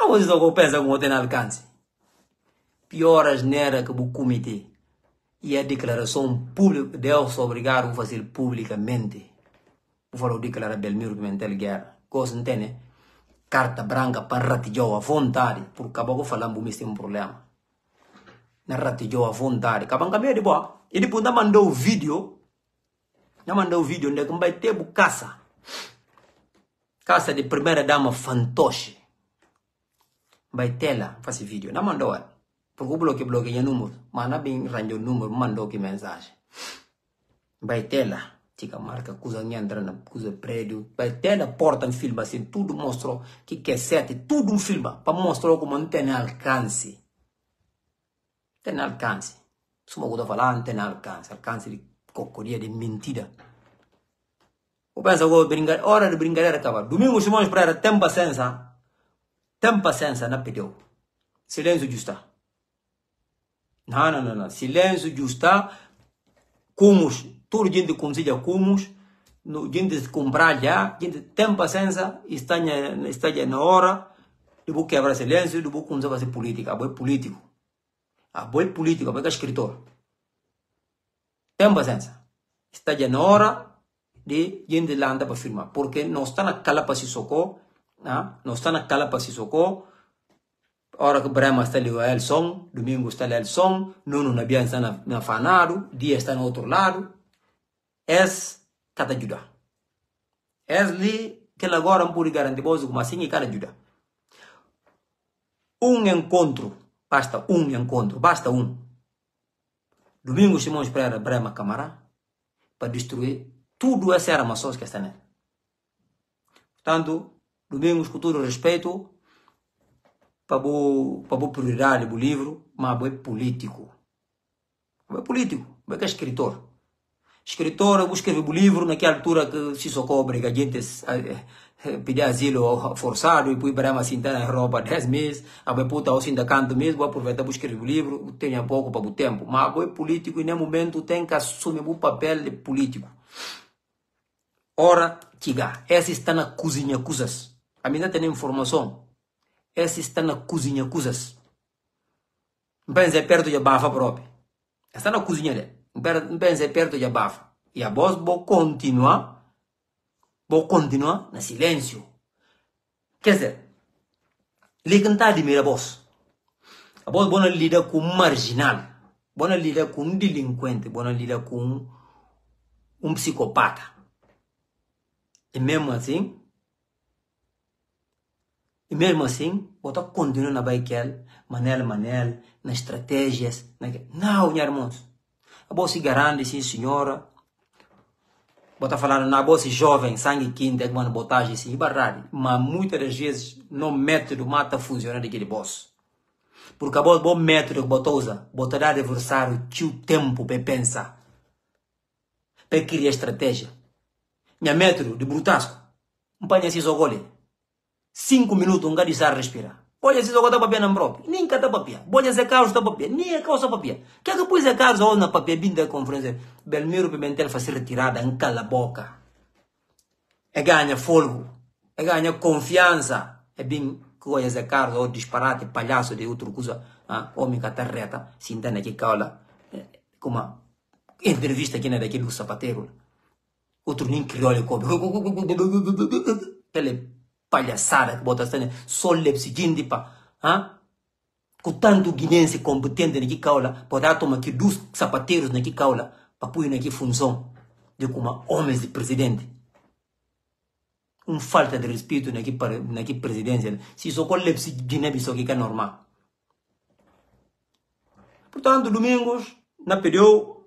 Speaker 1: A vocês não pensam como tem alcance. Pior asneira que o comitê. E a declaração pública, Deus obrigaram a fazer publicamente. Por favor, declarar Belmiro Pimentel Guerra. Não tem, Carta branca para ratijou à vontade. Porque acabou falando que tem um problema. Na ratijou à vontade. Acabam caminhando de boa. E depois ainda mandou o vídeo. Ainda mandou o vídeo onde vai ter caça. Caça de primeira dama fantoche vai tela faz vídeo na mandou porque o bloque bloque é número mas na bem ranjo número mandou que mensagem vai tela tica marca coisa minha na coisa prédio vai tela porta um filme assim tudo mostrou que quer sete tudo um filme para mostrar como não tem alcance tem alcance suma coisa falar não tem alcance alcance de cocoria de mentira o pensa que brincar hora de brincadeira acaba domingo se vamos para tempo paciência Tem paciência, não pediu. Silêncio justa. Não, não, não, não. Silêncio justa. Cumus. Tudo gente consiga cumus. Gente comprar já. Gente tem paciência. Está, está na hora. Depois quebrar silêncio. Depois começar a fazer política. Aboy político. Aboy político. Aboy escritor. Tem paciência. Está na hora de gente lá para firmar. Porque não está na cala para se socorrer. Não está na cala para se socorrer. Hora que Brema está ali o som, domingo está ali o som, Nuno na Bian está na, na Fanado, Dia está no outro lado. Es cada que agora não pode garantir boas como assim e cada ajuda. Um encontro, basta um encontro, basta um. Domingo Simões Pereira, Brema Camará. para destruir tudo essa armações que está nele. Portanto, domingos com todo respeito, para a prioridade do livro, mas é político. É político, é escritor. Escritor, eu escrevi o livro naquela altura que se socorre a gente pedir asilo forçado e depois para uma cinta na Europa 10 meses, a puta assim da canto mesmo, vou aproveitar para escrever o livro, tenho pouco para o tempo, mas é político e no momento tem que assumir o papel de político. Ora, tiga, essa está na cozinha coisas. A minha tem informação. Essa está na cozinha coisas. Não pense perto de abafa próprio. Está na cozinha dele. Não pense perto de abafa. E a voz vou continuar vou continuar na silêncio. Quer dizer, cantar de mira voz. A voz bona lida com um marginal, bona lida com um delinquente, bona lida com um, psicopata. E mesmo assim, e mesmo assim, bota continua na baiquel, manel, manel, nas estratégias. Na... Não, irmãos. A se garante, sim, senhora, Bota falando na bolsa jovem, sangue quente, é que mano botagem assim, verdade. Mas muitas das vezes, no método mata funciona daquele boss. Porque a bom método que botou usa, botará adversário tio tempo para pensar. Para criar estratégia. Minha método de brutasco. Um panha assim só gole. Cinco minutos um gado respirar. Olha se joga papel na própria. Nem cada papel. Bolha se carros da papel. Nem a causa papel. Que é que pôs a carros ou na papel vindo da conferência. Belmiro Pimentel faz retirada em cala boca. É ganha fogo. É ganha confiança. É bem coisas a carros ou disparate, palhaço de outra coisa. Ah, homem que está reta. Caula. Como uma entrevista aqui na daquele sapateiro. Outro nem crioulo cobre. Ele palhaçada que bota só lepsi jindi pa, ha? Com tanto guinense competente naqui caula, pode tomar aqui dos sapateiros naqui caula, para pôr naqui função de como homens de presidente. Um falta de respeito naqui, naqui presidência. Se só com lepsi jindi, só que é normal. Portanto, domingos, na pediu,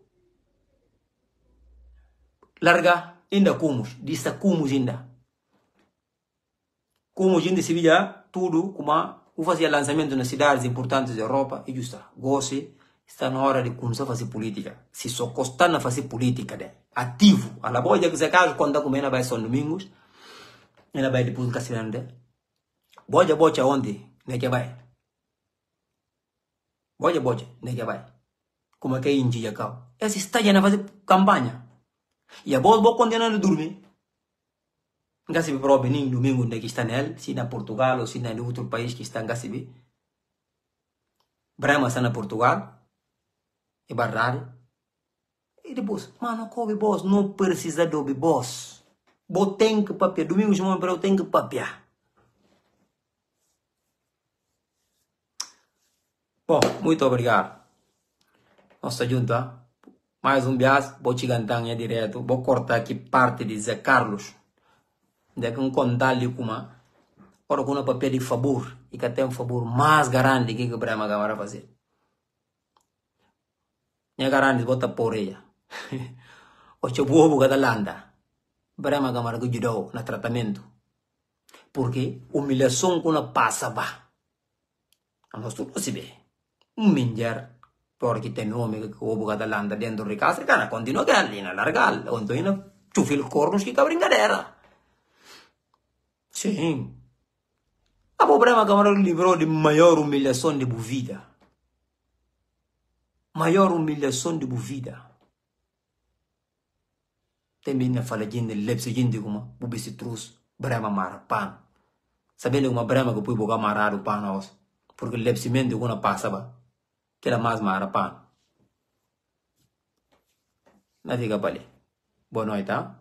Speaker 1: larga, ainda como, disse como ainda como gente de Sevilha, tudo, como eu fazia lançamento nas cidades importantes da Europa, e justa, goste, está na hora de começar a fazer política. Se só costar a fazer política, né? ativo. A boa que se caso, quando como ela vai só domingos, ela vai depois do castelhano, né? Boja, boja, onde? Né que vai? Boja, boja, né que vai? Como é que é em? Essa está já na fazer campanha. E a boa, boa, quando ela ngasibi probe ning domingo ndeki está nel si na Portugal ou si na outro país que está ngasibi? Brahma está na Portugal. É verdade e depois mano cobe boss. Não precisa de ouvir boss. Bo tem que papiar domingo para eu tem que papiar bom muito obrigado. Nossa junta. Mais um bias. Vou te cantar direto. Vou cortar aqui parte de Zé Carlos daqui um contalho kuma ora kuna papel de favor e que tem um favor mais grande que que Brahma Gamara fazer minha grande bota poreia *laughs* o che bobo cada landa Brahma Gamara que ajudou na tratamento porque humilhação kuna passa ba a nós tudo se vê um minjar porque tem nome que o bobo cada landa dentro de casa cara continua que ali na largal. Onde ina chufil cornos que cabringadera Sim. A problema Camarão livrou de maior humilhação de vida. Maior humilhação de vida. Também na fala de lepse gente como bubisi trus, brema mara pan. Sabendo uma brema que pui boga marar o pan aos, porque lepse mente uma passava, que era mais mara pan. Nada diga bale. Boa noite, tá?